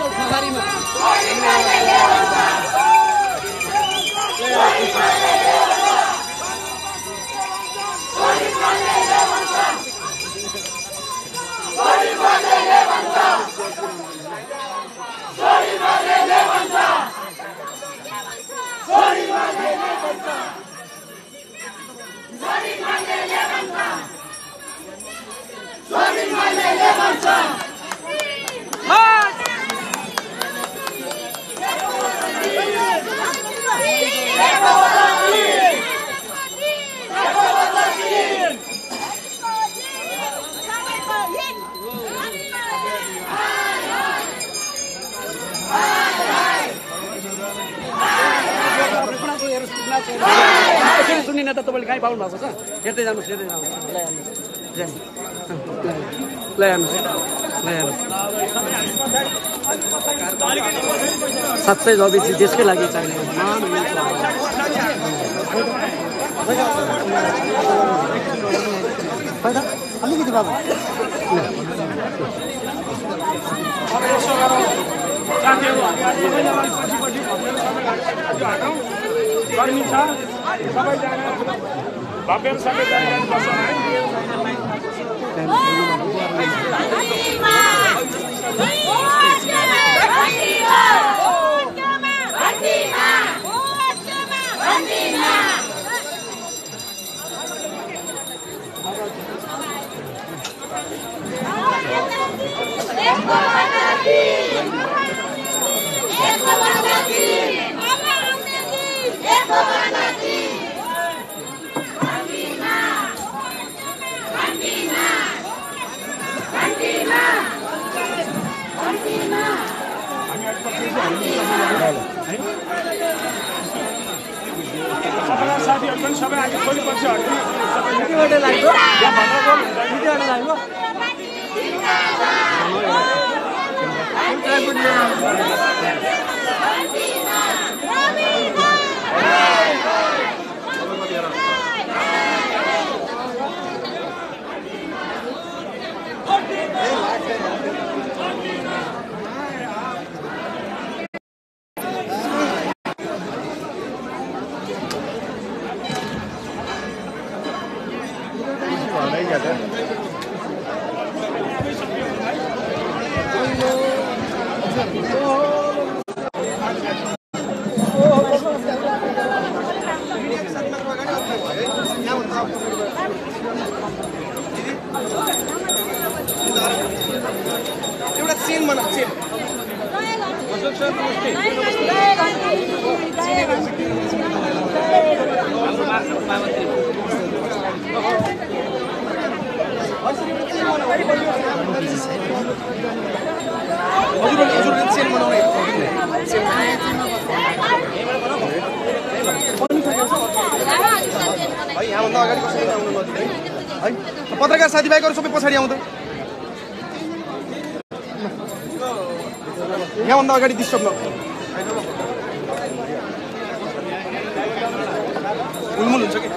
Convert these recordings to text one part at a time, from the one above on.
Erro Macho. एकचोटि सुनिन त तपाईँले काहीँ पाउनु भएको छ? हेर्दै जानुहोस् हेर्दै जानुहोस्। ल हेर्नुहोस् ल हेर्नुहोस् साँच्चै रविजी देशकै लागि चाहिने। अलिकति बाबु। गर्मी छ सबैजना भव्य सबैजना बस्नु है सबैजना साथीहरू पनि सबै आज भोलि पछि हट्नु एउटा चेन बना चेन हजुर हजुर चेन बनाउने है यहाँभन्दा अगाडि कसैले आउनु नदिने है पत्रकार साथीभाइहरू सबै पछाडि आउँदा। यहाँभन्दा अगाडि डिस्टर्ब न उल्मुल हुन्छ कि?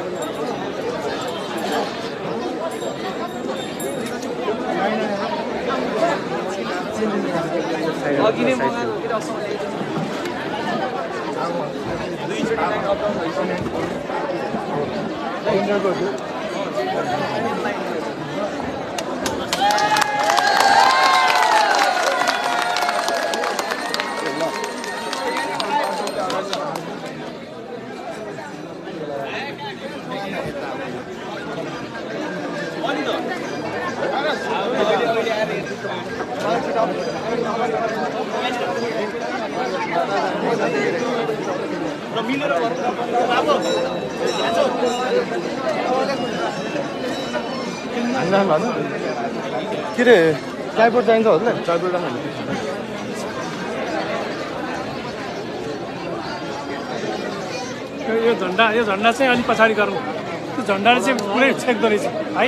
र मिलेर के अरे ट्राइपोर्ट चाहिन्छ होला ट्राइपोर्ट राख्नु यो झन्डा यो झन्डा चाहिँ अलिक पछाडि गरौँ। त्यो झन्डाले चाहिँ पुरै छेक्दो रहेछ। है।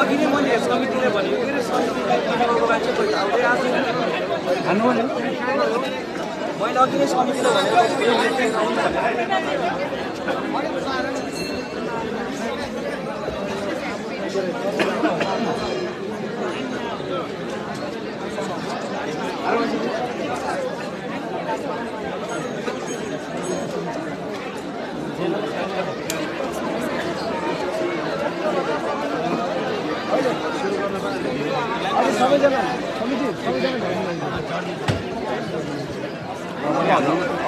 अघि नै मैले समितिले भनेको के अरे समितिको मान्छे कोही आउँदै आएको छैन मैले अघि नै समितिले भनेको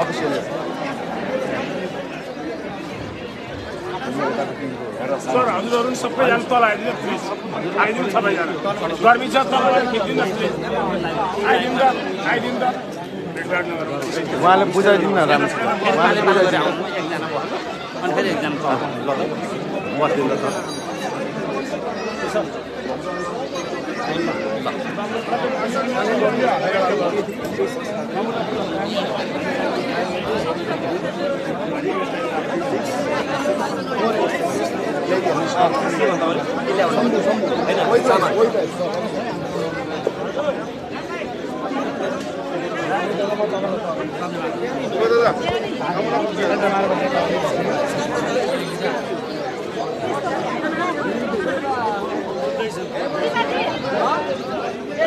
अफिसियल सर हजुरहरू पनि सबैजना तल आइदिनु प्लिज आइदिनु सबैजना गर्मी छ तपाईँलाई खिचिदिनु प्लिज आइदिनु त आइदिनु त उहाँले बुझाइदिनु न राम्रो उहाँले बुझाइदिनु अनि फेरि एकजना बस्दिनु त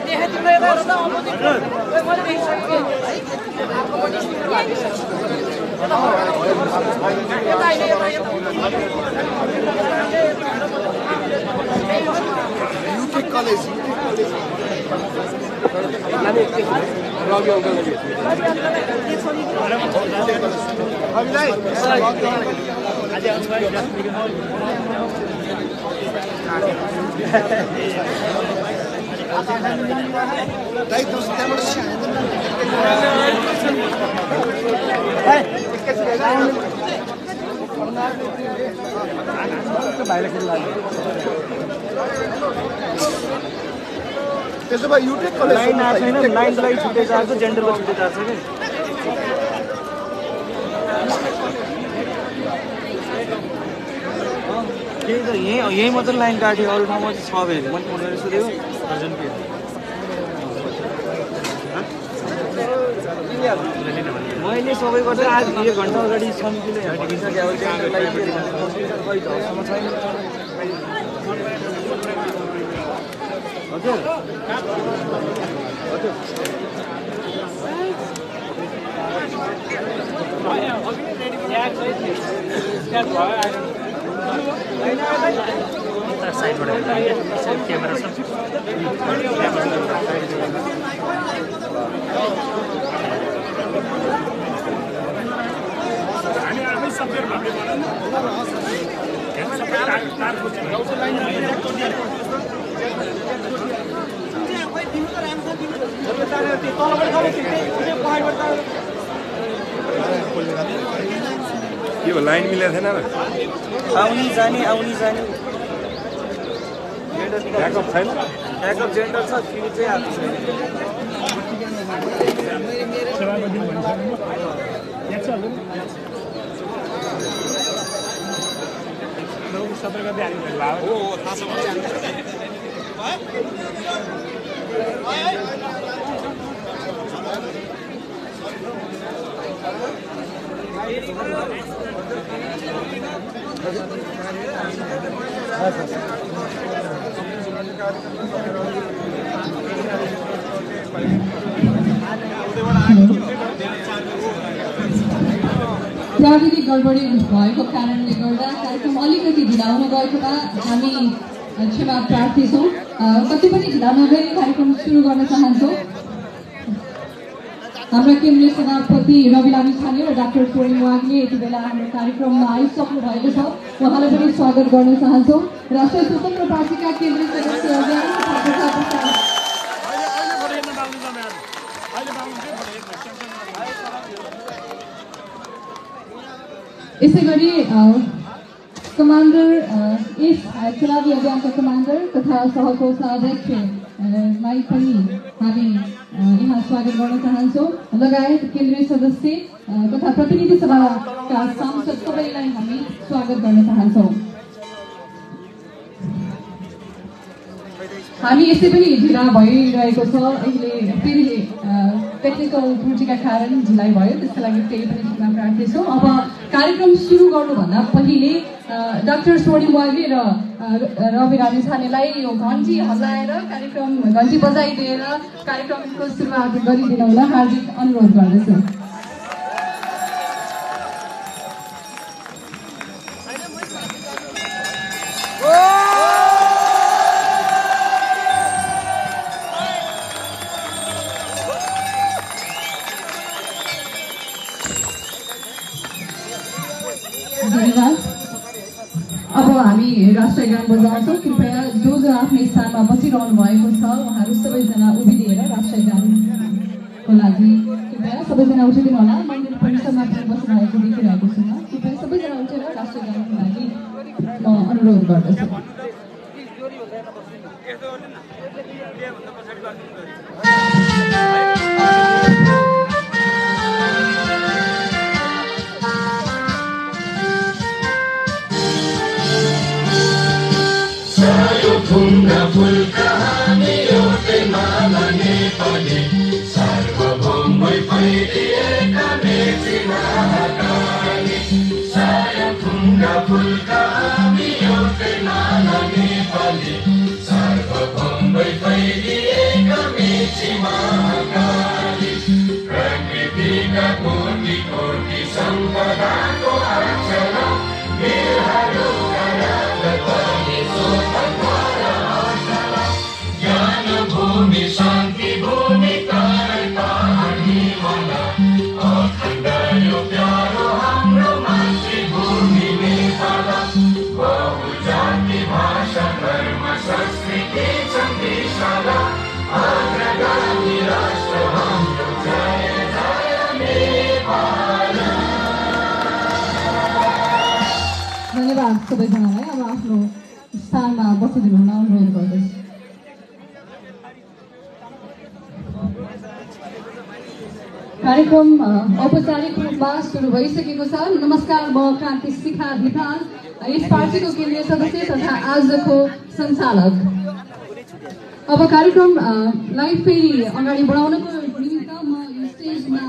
Deha dinleyenler de onu dinliyor. Ben bunu bir şey yapayım. Ama bunu hiç bilmiyorum. Sir त्यसो भए युटेक कलेज लाइन आएको छैन लाइनको लागि छुट्टै चार्ज छ जेन्डरको छुट्टै चार्ज छ कि त्यही त यहीँ यहीँ मात्रै लाइन काट्यो अरू ठाउँमा चाहिँ छ फेरि मैले फोन गरेर सोधेको अर्जेन्ट के मैले सबै गर्दा आज एक घन्टा अगाडि समितिले भनिसके अब जेन्डरलाई के भन्छ, खै झलसम्म छैन हजुर हामी आफै सबै के हो लाइन मिलेको थिएन र आउने जाने आउने जाने। ब्याकअप छैन ब्याकअप जेन्डर छ फेरि चाहिँ आएको छैन प्राविधिक गडबडी भएको कारणले गर्दा कार्यक्रम अलिकति ढिलाउन गएकोमा हामी क्षमा प्रार्थी छौँ। कति पनि ढिला नगरी कार्यक्रम सुरु गर्न चाहन्छौँ। हाम्रा केन्द्रीय सभापति रवि लामी छाने र डाक्टर सोरिङ वागले यति बेला हाम्रो कार्यक्रममा आइसक्नु भएको छ उहाँलाई पनि स्वागत गर्न चाहन्छौँ राष्ट्रिय स्वतन्त्र पार्टीका केन्द्रीय सदस्य यसै गरी कमान्डर अ, चुनावी अभियानका कमान्डर तथा सहकोषाध्यक्ष अ, लाई पनि हामी यहाँ स्वागत गर्न चाहन्छौँ लगायत केन्द्रीय सदस्य तथा प्रतिनिधि सभाका सांसद सबैलाई हामी स्वागत गर्न चाहन्छौँ हामी यसै पनि ढिला भइरहेको छ अहिले फेरि टेक्निकल त्रुटिका कारण ढिलाइ भयो त्यसको लागि फेरि पनि क्षमा प्रार्थी अब कार्यक्रम सुरु गर्नुभन्दा पहिले डाक्टर स्वर्णिम वाग्ले र रवि रानी छानेलाई यो घन्टी हल्लाएर कार्यक्रम घन्टी बजाइदिएर कार्यक्रमको सुरुवात गरिदिनु हार्दिक अनुरोध गर्दछु। राष्ट्रिय गान बजाउँछौँ कृपया जो जो आफ्नो स्थानमा बसिरहनु भएको छ। उहाँहरू सबैजना उभिदिएर राष्ट्रिय गानको लागि कृपया सबैजना उठिदिनु होला। मन्दिर परिसरमा बसिरहेको देखिरहेको छु कृपया सबैजना उठेर राष्ट्रिय गानको लागि म अनुरोध गर्दछु। पूर्णि कोर्ति सम्पदा सबैजनालाई अब आफ्नो स्थानमा बसिदिनु हुन अनुरोध गर्दछु कार्यक्रम औपचारिक रूपमा सुरु भइसकेको छ नमस्कार म क्रान्ति शिखा धिताल यस पार्टीको केन्द्रीय सदस्य तथा आजको सञ्चालक अब कार्यक्रम अ, लाई फेरि अगाडि बढाउनको निमित्त म स्टेजमा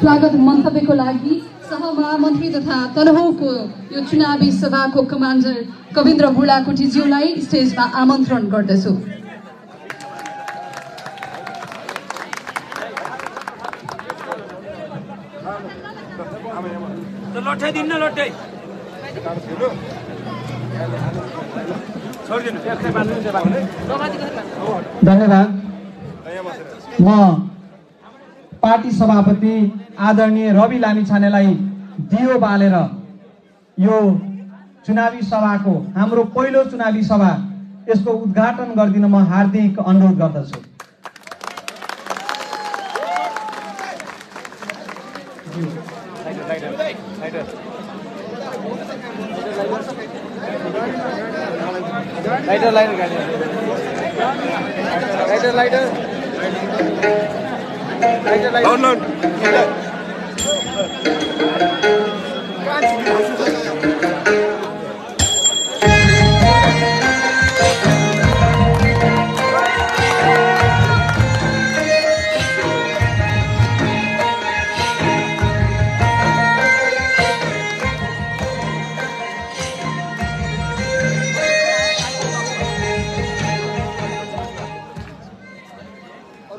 स्वागत मन्तव्यको लागि सहमहामन्त्री तथा तनहुको यो चुनावी सभाको कमान्डर कविन्द्र बुढाकोटीज्यूलाई स्टेजमा आमन्त्रण गर्दछु धन्यवाद। म पार्टी सभापति आदरणीय रवि लामिछानेलाई दियो बालेर यो चुनावी सभाको हाम्रो पहिलो चुनावी सभा यसको उद्घाटन गरिदिन म हार्दिक अनुरोध गर्दछु। Lighter lighter lighter lighter lighter lighter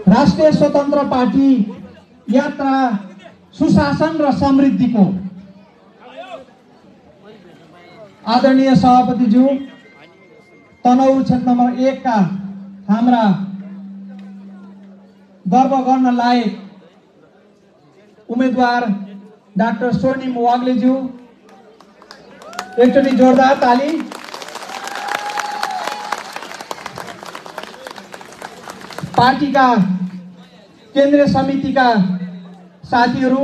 Rastriya Swatantra Party यात्रा सुशासन र समृद्धिको आदरणीय सभापतिज्यू तनहुँ क्षेत्र नम्बर एकका हाम्रा गर्व गर्न लायक उम्मेदवार डाक्टर स्वर्णिम वाग्लेज्यू एकचोटि जोरदार ताली। पार्टीका केन्द्रीय समितिका साथीहरू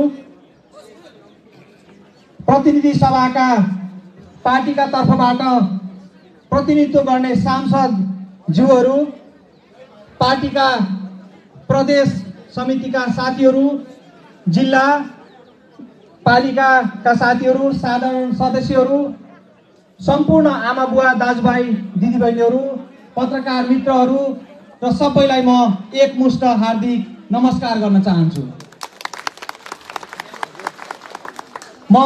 प्रतिनिधि सभाका पार्टीका तर्फबाट प्रतिनिधित्व गर्ने सांसद ज्यूहरू पार्टीका प्रदेश समितिका साथीहरू जिल्ला पालिकाका साथीहरू साधारण सदस्यहरू सम्पूर्ण आमा बुवा दाजुभाइ दिदीबहिनीहरू पत्रकार मित्रहरू र सबैलाई म एकमुष्ट हार्दिक नमस्कार गर्न चाहन्छु। म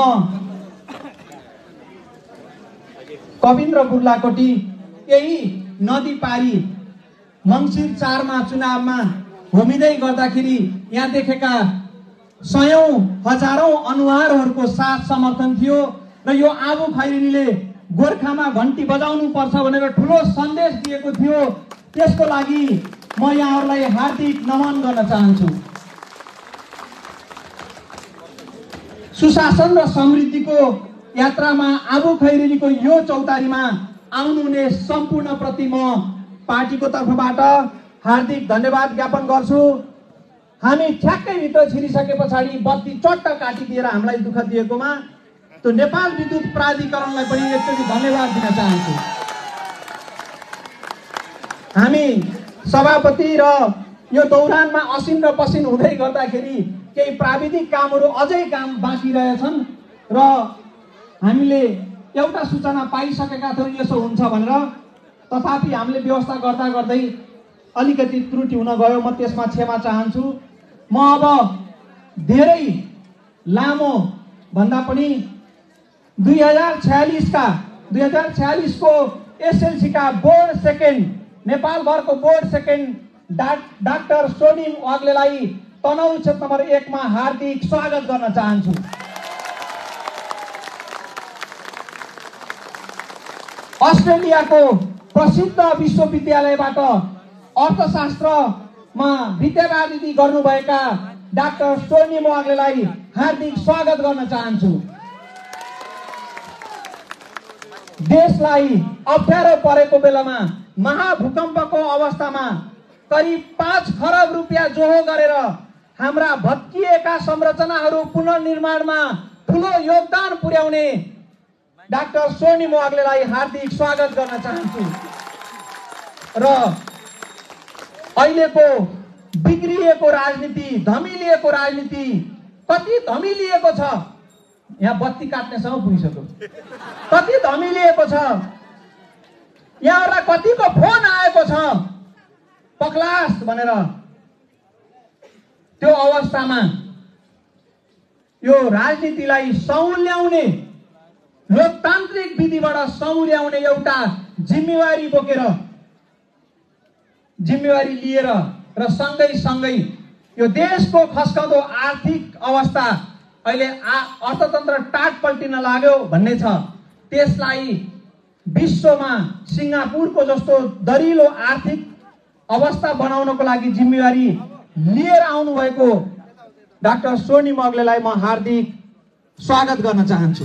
कविन्द्र बुर्लाकोटी यही नदी पारी मङ्सिर चारमा चुनावमा घुमिँदै गर्दाखेरि यहाँ देखेका सयौँ हजारौँ अनुहारहरूको साथ समर्थन थियो र यो आबु खैरेनीले गोर्खामा घन्टी बजाउनु पर्छ भनेर ठुलो सन्देश दिएको थियो। त्यसको लागि म यहाँहरूलाई हार्दिक नमन गर्न चाहन्छु। सुशासन र समृद्धिको यात्रामा आबु खैरेनीको यो चौतारीमा आउनुहुने सम्पूर्णप्रति म पार्टीको तर्फबाट हार्दिक धन्यवाद ज्ञापन गर्छु। हामी ठ्याक्कै भित्र छिरिसके पछाडि बत्ती चट्ट काटिदिएर हामीलाई दुःख दिएकोमा त्यो नेपाल विद्युत प्राधिकरणलाई पनि एकचोटि धन्यवाद दिन चाहन्छु। हामी सभापति र यो दौरानमा असिन र पसिन हुँदै गर्दाखेरि केही प्राविधिक कामहरू अझै काम बाँकी रहेछन् र हामीले एउटा सूचना पाइसकेका थियौँ यसो हुन्छ भनेर। तथापि हामीले व्यवस्था गर्दा गर्दै अलिकति त्रुटि हुन गयो। म त्यसमा क्षमा चाहन्छु। म अब धेरै लामो भन्दा पनि दुई हजार छयालिसका दुई हजार छयालिसको एसएलसीका बोर्ड सेकेन्ड नेपालभरको बोर्ड सेकेन्ड डा डाक्टर सोनिम वाग्लेलाई तनहुँ क्षेत्र नम्बर एकमा हार्दिक स्वागत गर्न चाहन्छु। अस्ट्रेलियाको प्रसिद्ध विश्वविद्यालयबाट अर्थशास्त्रमा विद्यावादिती गर्नुभएका डाक्टर स्वर्णिम वाग्लेलाई हार्दिक स्वागत गर्न चाहन्छु। देशलाई अप्ठ्यारो परेको बेलामा महाभूकम्पको अवस्थामा करिब पाँच खरब रुपियाँ जोहो गरेर हाम्रा भत्किएका संरचनाहरू पुनर्निर्माणमा ठुलो योगदान पुर्याउने डाक्टर स्वर्णिम वाग्लेलाई हार्दिक स्वागत गर्न चाहन्छु। र अहिलेको बिग्रिएको राजनीति धमिलिएको राजनीति कति धमिलिएको छ? यहाँ बत्ती काट्नेसम्म पुगिसक्यो। कति धमिलिएको छ? यहाँहरूलाई कतिको फोन आएको छ? पक्लास भनेर। त्यो अवस्थामा यो राजनीतिलाई सौल्याउने लोकतान्त्रिक विधिबाट सौल्याउने एउटा जिम्मेवारी बोकेर जिम्मेवारी लिएर र सँगै सँगै यो देशको खस्कदो आर्थिक अवस्था अहिले आ अर्थतन्त्र टाट पल्टिन लाग्यो भन्ने छ। त्यसलाई विश्वमा सिङ्गापुरको जस्तो दरिलो आर्थिक अवस्था बनाउनको लागि जिम्मेवारी लिएर आउनुभएको डाक्टर सोनी मग्लेलाई म हार्दिक स्वागत गर्न चाहन्छु।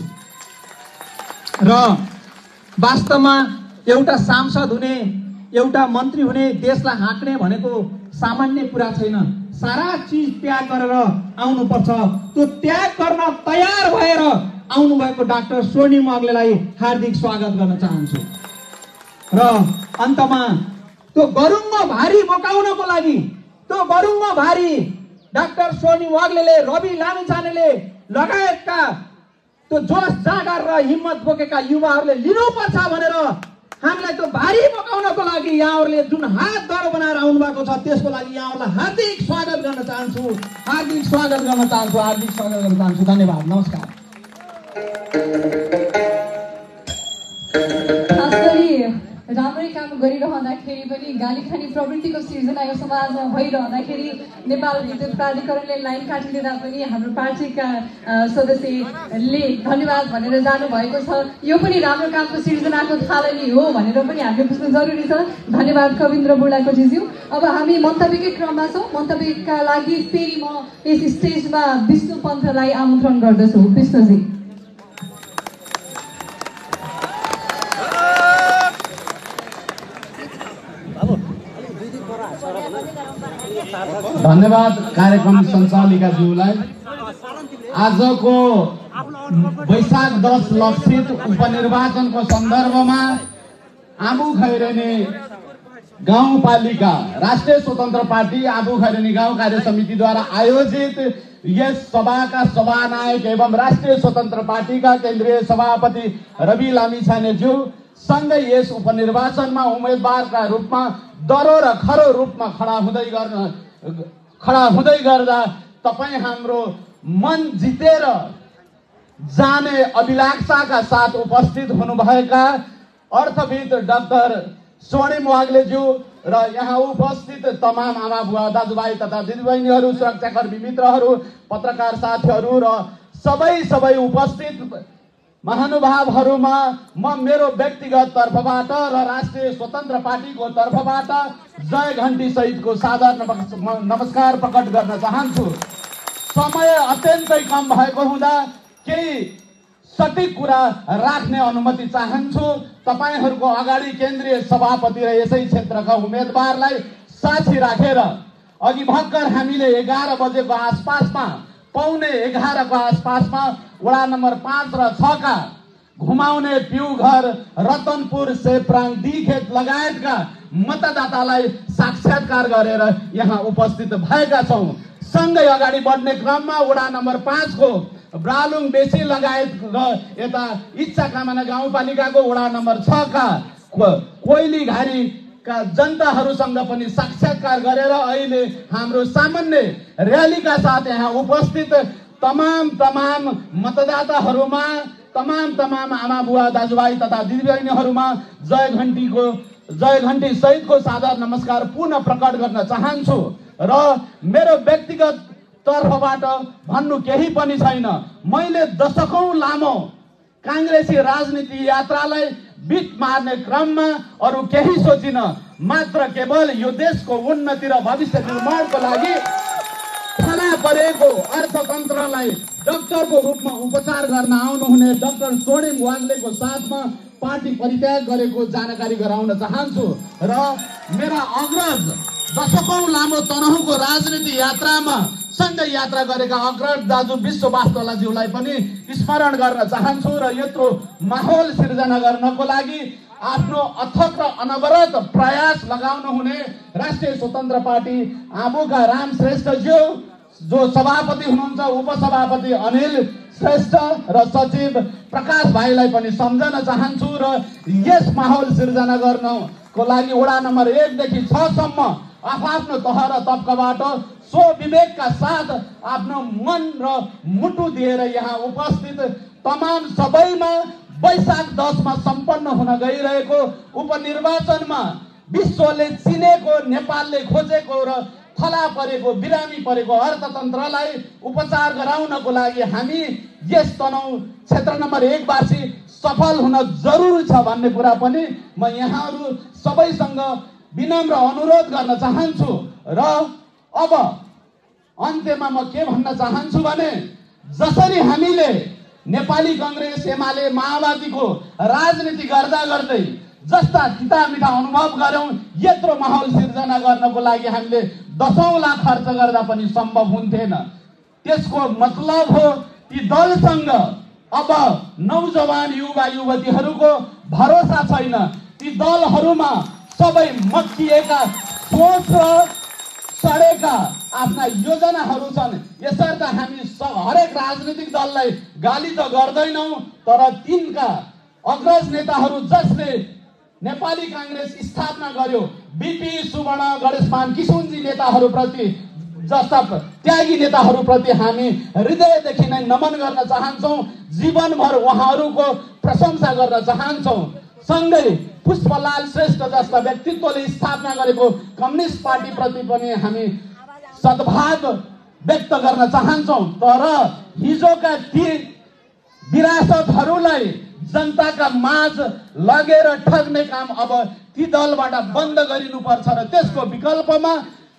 र वास्तवमा एउटा सांसद हुने एउटा मन्त्री हुने देशलाई हाँक्ने भनेको सामान्य कुरा छैन। सारा चिज त्याग गरेर आउनुपर्छ। त्यो त्याग गर्न तयार भएर आउनुभएको डाक्टर स्वर्णिम अग्लेलाई हार्दिक स्वागत गर्न चाहन्छु। र अन्तमा त्यो गरुङ्गो भारी बोकाउनको लागि त्यो गरुङ्गो भारी डाक्टर स्वर्णिम वाग्लेले रवि लामिछानेले लगायतका त्यो जोस जाँगर र हिम्मत बोकेका युवाहरूले लिनुपर्छ भनेर हामीलाई त्यो भारी बोकाउनको लागि यहाँहरूले जुन हात डर बनाएर आउनु भएको छ त्यसको लागि यहाँहरूलाई हार्दिक स्वागत गर्न चाहन्छु। हार्दिक स्वागत गर्न चाहन्छु हार्दिक स्वागत गर्न चाहन्छु। धन्यवाद। नमस्कार। काम गरिरहँदाखेरि पनि गाली खाने प्रवृत्तिको सिर्जना यो समाजमा भइरहँदाखेरि नेपाल विद्युत प्राधिकरणले लाइन काटिदिँदा पनि हाम्रो पार्टीका सदस्यले धन्यवाद भनेर जानुभएको छ। यो पनि राम्रो कामको सिर्जनाको थालनी हो भनेर पनि हामीले बुझ्नु जरुरी छ। धन्यवाद कविन्द्र बुढाको जिज्यू। अब हामी मन्तव्यकै क्रममा छौँ। मन्तव्यका लागि फेरि म यस स्टेजमा विष्णु पन्थलाई आमन्त्रण गर्दछु। विष्णुजी। धन्यवाद कार्यक्रम सञ्चालिकाज्यूलाई आजको वैशाख दस लक्षित उपनिर्वाचनको सन्दर्भमा आबु खैरेनी गाउँपालिका राष्ट्रिय स्वतन्त्र पार्टी आबु खैरेनी गाउँ कार्य समितिद्वारा आयोजित यस सभाका सभानायक एवं राष्ट्रिय स्वतन्त्र पार्टीका केन्द्रीय सभापति रवि लामिछानेज्यू सँगै यस उपनिर्वाचनमा उम्मेद्वारका रूपमा दरो र खरो रूपमा खडा हुँदै गर्न खडा हुँदै गर्दा तपाईँ हाम्रो मन जितेर जाने अभिलाषाका साथ उपस्थित हुनुभएका अर्थविद डाक्टर स्वर्णिम वाग्लेज्यू र यहाँ उपस्थित तमाम आमा बुवा दाजुभाइ तथा दिदीबहिनीहरू सुरक्षाकर्मी मित्रहरू पत्रकार साथीहरू र सबै सबै उपस्थित महानुभावहरूमा म मेरो व्यक्तिगत तर्फबाट र राष्ट्रिय स्वतन्त्र पार्टीको तर्फबाट जय घन्टी सहितको नमस्- नमस्कार प्रकट गर्न चाहन्छु। समय अत्यन्तै कम भएको हुँदा केही सठिक कुरा राख्ने अनुमति चाहन्छु। तपाईँहरूको अगाडि केन्द्रीय सभापति र यसै क्षेत्रका उम्मेदवारलाई साथी राखेर अघि भर्खर हामीले एघार बजेको आसपासमा पौने एघारको आसपासमा वडा नम्बर पाँच र छका घुमाउने पिउघर रतनपुर सेप्राङ दिखेत लगायतका मतदातालाई साक्षात्कार गरेर यहाँ उपस्थित भएका छौँ। सँगै अगाडि बढ्ने क्रममा वडा नम्बर पाँचको ब्रालुङ बेसी लगायत र यता इच्छा कामना गाउँपालिकाको वडा नम्बर छका कोइली घारीका जनताहरूसँग पनि साक्षात्कार गरेर अहिले हाम्रो सामान्य र्यालीका साथ यहाँ उपस्थित तमाम तमाम मतदाताहरूमा तमाम तमाम आमा बुवा दाजुभाइ तथा दिदीबहिनीहरूमा जय घन्टीको जय घन्टी सहितको सादर नमस्कार पुनः प्रकट गर्न चाहन्छु र मेरो व्यक्तिगत तर्फबाट भन्नु केही पनि छैन। मैले दशकौँ लामो काङ्ग्रेसी राजनीति यात्रालाई बिट मार्ने क्रममा अरू केही सोचिन मात्र केवल यो देशको उन्नति र भविष्य निर्माणको लागि खडा परेको अर्थतन्त्रलाई डाक्टरको रूपमा उपचार गर्न आउनुहुने डाक्टर स्वर्णिम वाग्लेको साथमा पार्टी परित्याग गरेको जानकारी गराउन चाहन्छु र मेरा अग्रज दशकौँ लामो तनहुको राजनीति यात्रामा सँगै यात्रा गरेका अग्रज दाजु विश्व वास्तोलाज्यूलाई पनि स्मरण गर्न चाहन्छु र यत्रो माहौल सिर्जना गर्नको लागि आफ्नो अथक र अनवरत प्रयास लगाउनु हुने राष्ट्रिय स्वतन्त्र पार्टी आबुका राम श्रेष्ठज्यू जो सभापति हुनुहुन्छ उपसभापति अनिल श्रेष्ठ र सचिव प्रकाश भाइलाई पनि सम्झन चाहन्छु र यस माहौल सिर्जना गर्नको लागि वडा नम्बर एकदेखि छसम्म आफ्नो तह र तब्काबाट विवेकका साथ आफ्नो मन र मुटु दिएर यहाँ उपस्थित तमाम सबैमा वैशाख दसमा सम्पन्न हुन गइरहेको उपनिर्वाचनमा विश्वले चिनेको नेपालले खोजेको र थला परेको बिरामी परेको अर्थतन्त्रलाई उपचार गराउनको लागि हामी यस तनहु क्षेत्र नम्बर एकवासी सफल हुन जरुरी छ भन्ने कुरा पनि म यहाँहरू सबैसँग विनम्र अनुरोध गर्न चाहन्छु र अब अन्त्यमा म के भन्न चाहन्छु भने जसरी हामीले नेपाली कङ्ग्रेस एमाले माओवादीको राजनीति गर्दा गर्दै जस्ता मिठा अनुभव गऱ्यौँ यत्रो माहौल सिर्जना गर्नको लागि हामीले दसौँ लाख खर्च गर्दा पनि सम्भव हुन्थेन। त्यसको मतलब हो ती दलसँग अब नौजवान युवा युवतीहरूको भरोसा छैन। ती दलहरूमा सबै मक्किएका सोच र सडेका आफ्ना योजनाहरू छन्। यसर्थ हामी हरेक राजनीतिक दललाई गाली त गर्दैनौँ तर तिनका अग्रज नेताहरू जसले नेपाली काङ्ग्रेस स्थापना गर्यो बिपी सुवर्ण गणेशमान किशुनजी नेताहरूप्रति जस्ता त्यागी नेताहरूप्रति हामी हृदयदेखि नै नमन गर्न चाहन्छौँ जीवनभर उहाँहरूको प्रशंसा गर्न चाहन्छौँ। सँगै पुष्पलाल श्रेष्ठ जस्ता व्यक्तित्वले स्थापना गरेको कम्युनिस्ट पार्टीप्रति पनि हामी सद्भाव व्यक्त गर्न चाहन्छौँ। तर हिजोका ती विरासतहरूलाई जनताका माझ लगेर ठग्ने काम अब ती दलबाट बन्द गरिनुपर्छ र त्यसको विकल्पमा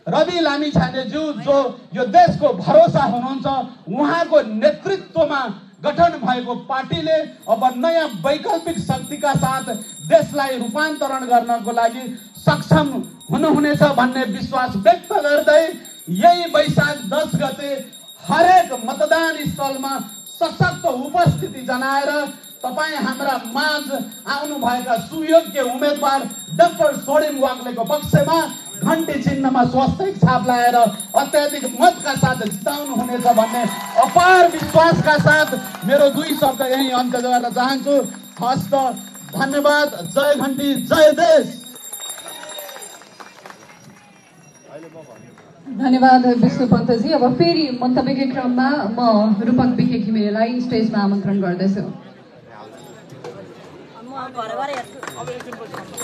रवि लामिछानेज्यू जो यो देशको भरोसा हुनुहुन्छ उहाँको नेतृत्वमा गठन भएको पार्टीले अब नयाँ वैकल्पिक शक्तिका साथ देशलाई रूपान्तरण गर्नको लागि सक्षम हुनुहुनेछ भन्ने विश्वास व्यक्त गर्दै यही वैशाख दस गते हरेक मतदान स्थलमा सशक्त उपस्थिति जनाएर तपाईँ हाम्रा माझ आउनुभएका सुयोग्य उम्मेद्वार डाक्टर सोडिम वाग्लेको पक्षमा घन्टी चिन्हमा स्वास्थ्य छाप लगाएर अत्याधिक मतका साथ जिताउनु हुनेछ भन्ने अपार विश्वासका साथ मेरो दुई शब्द यही अन्त्य गर्न चाहन्छु। हस्त धन्यवाद। जय घन्टी जय देश। धन्यवाद विष्णु पन्तजी। अब फेरि मन्तव्यकै क्रममा म रूपक बिके घिमिरेलाई स्टेजमा आमन्त्रण गर्दछु। म घर घर हेर्छु।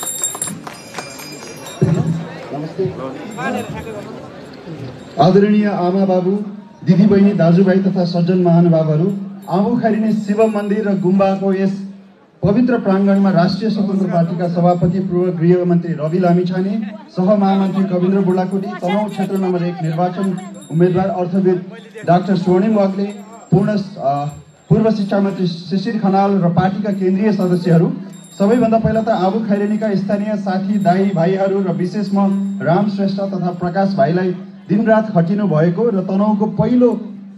आदरणीय आमा बाबु दिदीबहिनी दाजुभाइ तथा सज्जन महानुभावहरू आफू खरिने शिव मन्दिर र गुम्बाको यस पवित्र प्राङ्गणमा राष्ट्रिय स्वतन्त्र पार्टीका सभापति पूर्व गृहमन्त्री रवि लामिछाने सहमहामन्त्री कविन्द्र बुढाकोटी तनहुँ क्षेत्र नम्बर एक निर्वाचन उम्मेद्वार अर्थविद डाक्टर स्वर्णिम वाग्ले पूर्ण पूर्व शिक्षा मन्त्री शिशिर खनाल र पार्टीका केन्द्रीय सदस्यहरू सबैभन्दा पहिला त आबु खैरेनीका स्थानीय साथी दाई भाइहरू र विशेष म राम श्रेष्ठ तथा प्रकाश भाइलाई दिनरात खटिनु भएको र तनहुको पहिलो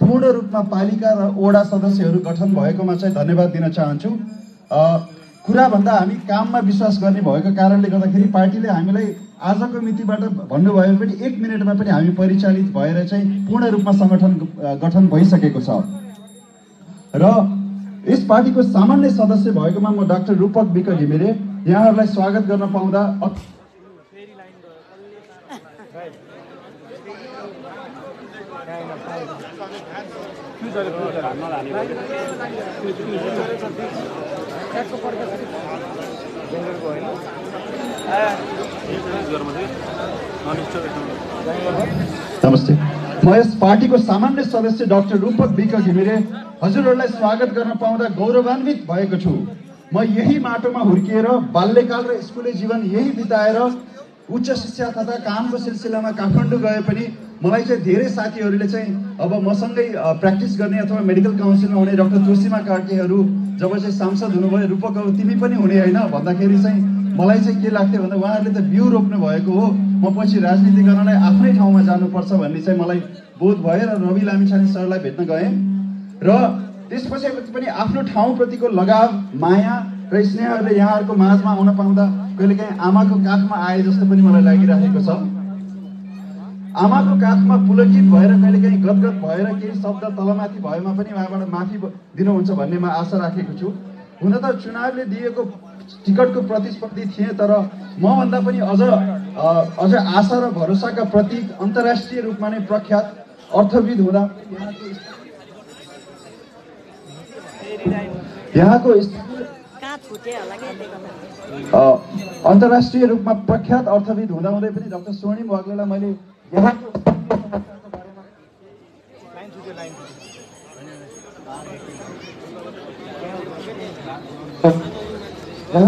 पूर्ण रूपमा पालिका र ओडा सदस्यहरू गठन भएकोमा चाहिँ धन्यवाद दिन चाहन्छु। कुराभन्दा हामी काममा विश्वास गर्ने भएको कारणले गर्दाखेरि पार्टीले हामीलाई आजको मितिबाट भन्नुभयो पनि एक मिनटमा पनि हामी परिचालित भएर चाहिँ पूर्ण रूपमा सङ्गठन गठन भइसकेको छ। र यस पार्टीको सामान्य सदस्य भएकोमा म डाक्टर रूपक विक घिमिरे यहाँहरूलाई स्वागत गर्न पाउँदा नमस्ते। म यस पार्टीको सामान्य सदस्य डाक्टर रूपक विक घिमिरे हजुरहरूलाई स्वागत गर्न पाउँदा गौरवान्वित भएको छु। म यही माटोमा हुर्किएर बाल्यकाल र स्कुले जीवन यही बिताएर उच्च शिक्षा तथा कामको सिलसिलामा काठमाडौँ गए पनि मलाई चाहिँ धेरै साथीहरूले चाहिँ अब मसँगै प्र्याक्टिस गर्ने अथवा मेडिकल काउन्सिलमा हुने डक्टर तुलसीमा कार्कीहरू जब चाहिँ सांसद हुनुभयो रूपक तिमी पनि हुने होइन भन्दाखेरि चाहिँ मलाई चाहिँ के लाग्थ्यो भन्दा उहाँहरूले त बिउ रोप्नु भएको हो। म पछि राजनीति गर्नलाई आफ्नै ठाउँमा जानुपर्छ भन्ने चाहिँ मलाई बोध भयो र रवि लामिछाने सरलाई भेट्न गएँ। र त्यसपछि पनि आफ्नो ठाउँप्रतिको लगाव माया र स्नेहहरूले यहाँहरूको माझमा आउन पाउँदा कहिलेकाहीँ आमाको काखमा आए जस्तो पनि मलाई लागिरहेको छ। आमाको काखमा पुलकित भएर कहिलेकाहीँ गदगद भएर केही शब्द तलमाथि भएमा पनि उहाँबाट माफी दिनुहुन्छ भन्ने म आशा राखेको छु। हुन त चुनावले दिएको टिकटको प्रतिस्पर्धी थिएँ तर मभन्दा पनि अझ अझ आशा र भरोसाका प्रतीक अन्तर्राष्ट्रिय रूपमा नै प्रख्यात अर्थविद हुँदा यहाँको अन्तर्राष्ट्रिय रूपमा प्रख्यात अर्थविद हुँदाहुँदै पनि डाक्टर स्वर्णिम वाग्लेलाई मैले यहाँको यहाँ- यो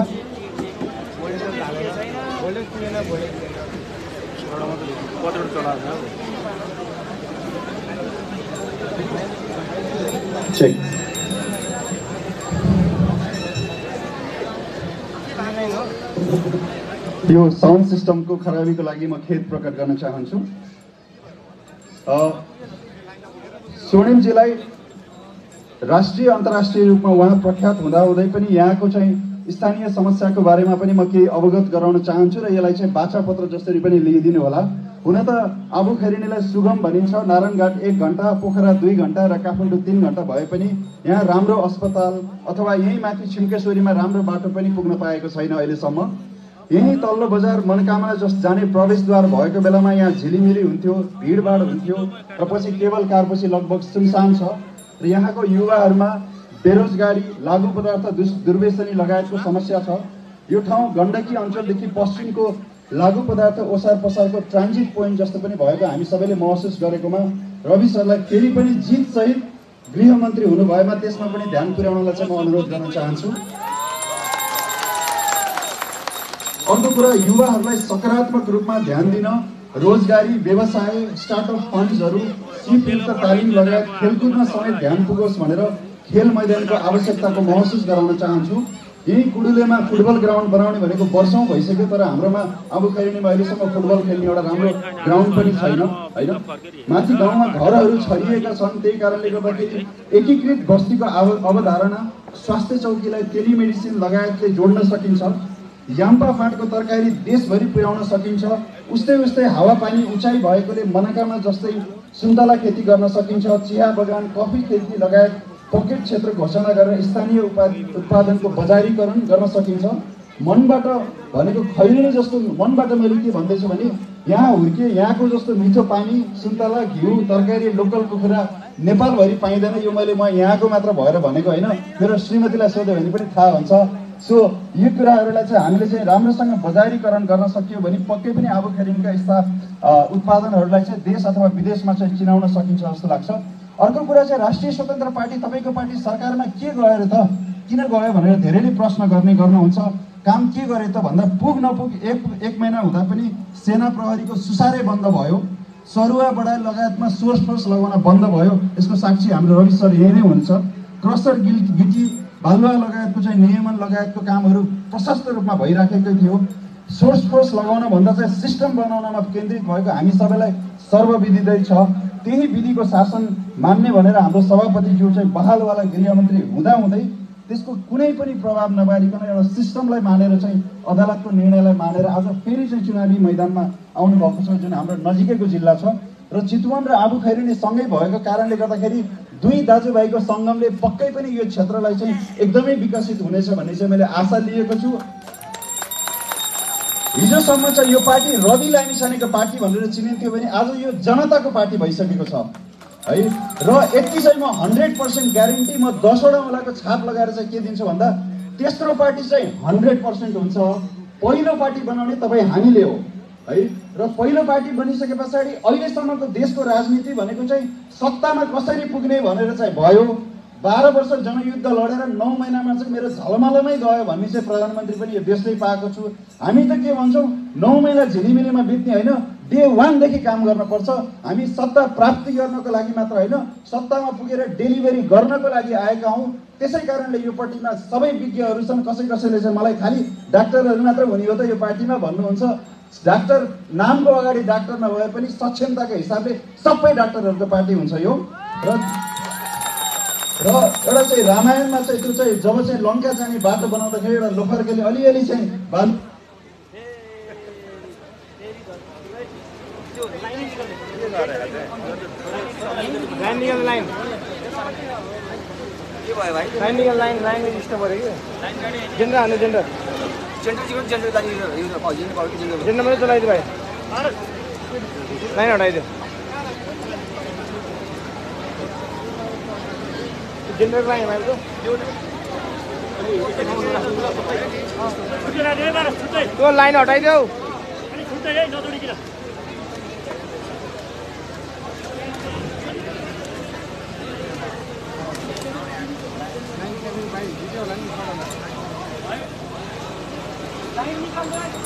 साउन्ड सिस्टमको खराबीको लागि म खेद प्रकट गर्न चाहन्छु। स्वर्णिमजीलाई राष्ट्रिय अन्तर्राष्ट्रिय रूपमा उहाँ प्रख्यात हुँदाहुँदै पनि यहाँको चाहिँ स्थानीय समस्याको बारेमा पनि म केही अवगत गराउन चाहन्छु र यसलाई चाहिँ बाछा पत्र जसरी पनि लिइदिनु होला। हुन त आबु खैरिनीलाई सुगम भनिन्छ नारायणघाट एक घन्टा पोखरा दुई घन्टा र काठमाडौँ तिन घन्टा भए पनि यहाँ राम्रो अस्पताल अथवा यहीँ माथि छिम्केश्वरीमा राम्रो बाटो पनि पुग्न पाएको छैन अहिलेसम्म। यहीँ तल्लो बजार मनोकामना जस जाने प्रवेशद्वार भएको बेलामा यहाँ झिलिमिली हुन्थ्यो भिडभाड हुन्थ्यो र पछि केवल कारपछि लगभग सुनसान छ। र यहाँको युवाहरूमा बेरोजगारी लागु पदार्थ दुस दुर्व्यसनी लगायतको समस्या छ। यो ठाउँ गण्डकी अञ्चलदेखि पश्चिमको लागु पदार्थ ओसार पसारको ट्रान्जिट पोइन्ट जस्तो पनि भएको हामी सबैले महसुस गरेकोमा रवि सरलाई फेरि पनि जितसहित गृहमन्त्री हुनुभएमा त्यसमा पनि ध्यान पुर्याउनलाई चाहिँ म अनुरोध गर्न चाहन्छु। अर्को कुरा युवाहरूलाई सकारात्मक रूपमा ध्यान दिन रोजगारी व्यवसाय स्टार्टअप फन्ड्सहरू सिपयुक्त तालिम लगायत खेलकुदमा समेत ध्यान पुगोस् भनेर खेल मैदानको आवश्यकताको महसुस गराउन चाहन्छु। यही कुडुलेमा फुटबल ग्राउन्ड बनाउने भनेको वर्षौँ भइसक्यो तर हाम्रोमा अब खैरेनीमा अहिलेसम्म फुटबल खेल्ने एउटा राम्रो ग्राउन्ड पनि छैन होइन? माथि गाउँमा घरहरू छरिएका छन् त्यही कारणले गर्दाखेरि एकीकृत बस्तीको आव अवधारणा स्वास्थ्य चौकीलाई टेलिमेडिसिन लगायतले जोड्न सकिन्छ। याम्पा फाँटको तरकारी देशभरि पुर्याउन सकिन्छ। उस्तै उस्तै हावापानी उचाइ भएकोले मनोकामना जस्तै सुन्तला खेती गर्न सकिन्छ। चिया बगान कफी खेती लगायत पकेट क्षेत्र घोषणा गरेर स्थानीय उपा उत्पादनको बजारीकरण गर्न सकिन्छ। मनबाट भनेको खैरिनी जस्तो मनबाट मैले के भन्दैछु भने यहाँ हुर्के यहाँको जस्तो मिठो पानी सुन्तला घिउ तरकारी लोकल कुखुरा नेपालभरि पाइँदैन यो मैले म यहाँको मात्र भएर भनेको होइन। मेरो श्रीमतीलाई सोध्यो भने पनि थाहा हुन्छ। सो यो कुराहरूलाई चाहिँ हामीले चाहिँ राम्रोसँग बजारीकरण गर्न सकियो भने पक्कै पनि आबु खेरिङका यस्ता उत्पादनहरूलाई चाहिँ देश अथवा विदेशमा चाहिँ चिनाउन सकिन्छ जस्तो लाग्छ। अर्को कुरा चाहिँ राष्ट्रिय स्वतन्त्र पार्टी तपाईँको पार्टी सरकारमा के गएर त किन गयो भनेर धेरैले प्रश्न गर्ने गर्नुहुन्छ। काम के गरे त भन्दा पुग नपुग एक एक महिना हुँदा पनि सेना प्रहरीको सुसारै बन्द भयो। सरुवा बढाइ लगायतमा सोर्स फोर्स लगाउन बन्द भयो। यसको साक्षी हाम्रो रवि सर यही नै हुन्छ क्रसर गिल गिटी बालुवा लगायतको चाहिँ नियमन लगायतको कामहरू प्रशस्त रूपमा भइराखेकै थियो। सोर्स फोर्स लगाउन भन्दा चाहिँ सिस्टम बनाउनमा केन्द्रित भएको हामी सबैलाई सर्वविदितै छ। त्यही विधिको शासन मान्ने भनेर हाम्रो सभापतिज्यू चाहिँ बहालवाला गृहमन्त्री हुँदाहुँदै त्यसको कुनै पनि प्रभाव नपारिकन एउटा सिस्टमलाई मानेर चाहिँ अदालतको निर्णयलाई मानेर आज फेरि चाहिँ चुनावी मैदानमा आउनुभएको छ जुन हाम्रो नजिकैको जिल्ला छ। र चितवन र आबु खैरेनी सँगै भएको कारणले गर्दाखेरि दुई दाजुभाइको सङ्गमले पक्कै पनि यो क्षेत्रलाई चाहिँ एकदमै विकसित हुनेछ भन्ने चाहिँ मैले आशा लिएको छु। हिजोसम्म चाहिँ यो पार्टी रवि लामिछानेको पार्टी भनेर चिनिन्थ्यो भने आज यो जनताको पार्टी भइसकेको छ। है? र यति चाहिँ म हन्ड्रेड पर्सेन्ट ग्यारेन्टी म दसवटा मुलाको छाप लगाएर चाहिँ के दिन्छु भन्दा तेस्रो पार्टी चाहिँ हन्ड्रेड पर्सेन्ट हुन्छ। पहिलो पार्टी बनाउने तपाईँ हामीले हो। है? र पहिलो पार्टी बनिसके पछाडि अहिलेसम्मको देशको राजनीति भनेको चाहिँ सत्तामा कसरी पुग्ने भनेर चाहिँ भयो। बाह्र वर्ष जनयुद्ध लडेर नौ महिनामा चाहिँ मेरो झलमलमै गयो भन्ने चाहिँ प्रधानमन्त्री पनि यो देशमै पाएको छु। हामी त के भन्छौँ नौ महिना झिलिमिलीमा बित्ने होइन डे वानदेखि काम गर्नुपर्छ। हामी सत्ता प्राप्ति गर्नको लागि मात्र होइन सत्तामा पुगेर डेलिभरी गर्नको लागि आएका हौँ। त्यसै कारणले यो पार्टीमा सबै विज्ञहरू छन् कसै कसैले चाहिँ मलाई खालि डाक्टरहरू मात्र हुने हो त यो पार्टीमा भन्नुहुन्छ। डाक्टर नामको अगाडि डाक्टर नभए पनि सक्षमताको हिसाबले सबै डाक्टरहरूको पार्टी हुन्छ यो। र र एउटा चाहिँ रामायणमा चाहिँ त्यो चाहिँ जब चाहिँ लङ्का जाने बाटो बनाउँदाखेरि एउटा लोखर्केले अलिअलि चाहिँ बाल लाइन के भयो भाइ लाइन निकाल लाइन लाइन स्टप गरेको कि जेन्डर हान्नु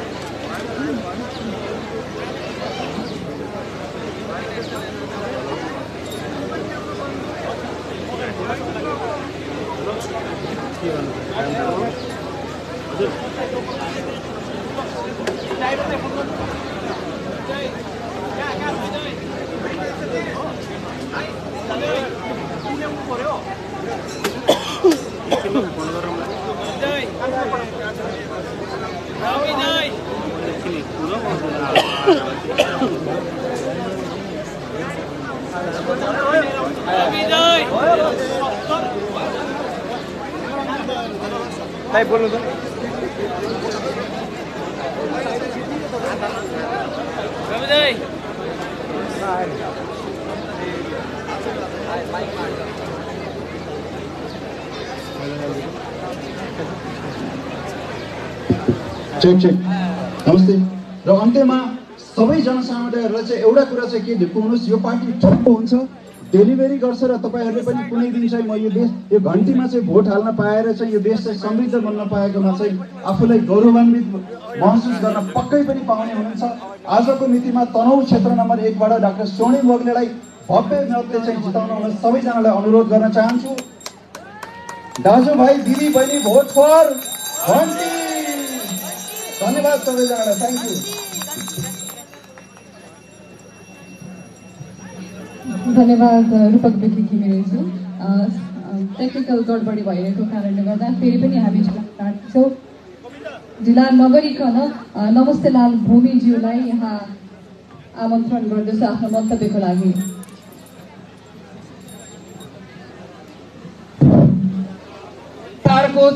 Yeah, I got it. I, I, I, I, I, I, I, I, दाइ बोल्नु त चेक चेक नमस्ते र अन्त्यमा सबै जनसमुदायहरूलाई चाहिँ एउटा कुरा चाहिँ के ढुक्कुनुहोस् यो पार्टी ठप्पो हुन्छ डेलिभरी गर्छ र तपाईँहरूले पनि कुनै दिन चाहिँ म यो देश यो घन्टीमा चाहिँ भोट हाल्न पाएर चाहिँ यो देश चाहिँ समृद्ध बन्न पाएकोमा चाहिँ आफूलाई गौरवान्वित महसुस गर्न पक्कै पनि पाउने हुनुहुन्छ। आजको मितिमा तनहु क्षेत्र नम्बर एकबाट डाक्टर सोनिम बग्लेलाई भव्य मतले चाहिँ जिताउन हुन सबैजनालाई अनुरोध गर्न चाहन्छु। दाजुभाइ दिदी बहिनी भोट फर घन्टी! धन्यवाद सबैजनालाई। थ्याङ्क यू धन्यवाद रूपक बेकी घिमिरेजी टेक्निकल गडबडी भइरहेको कारणले गर्दा फेरि पनि हामी काट्छौँ। जिल्ला नगरिकन नमस्ते लाल भूमिज्यूलाई यहाँ आमन्त्रण गर्दछु आफ्नो मन्तव्यको लागि।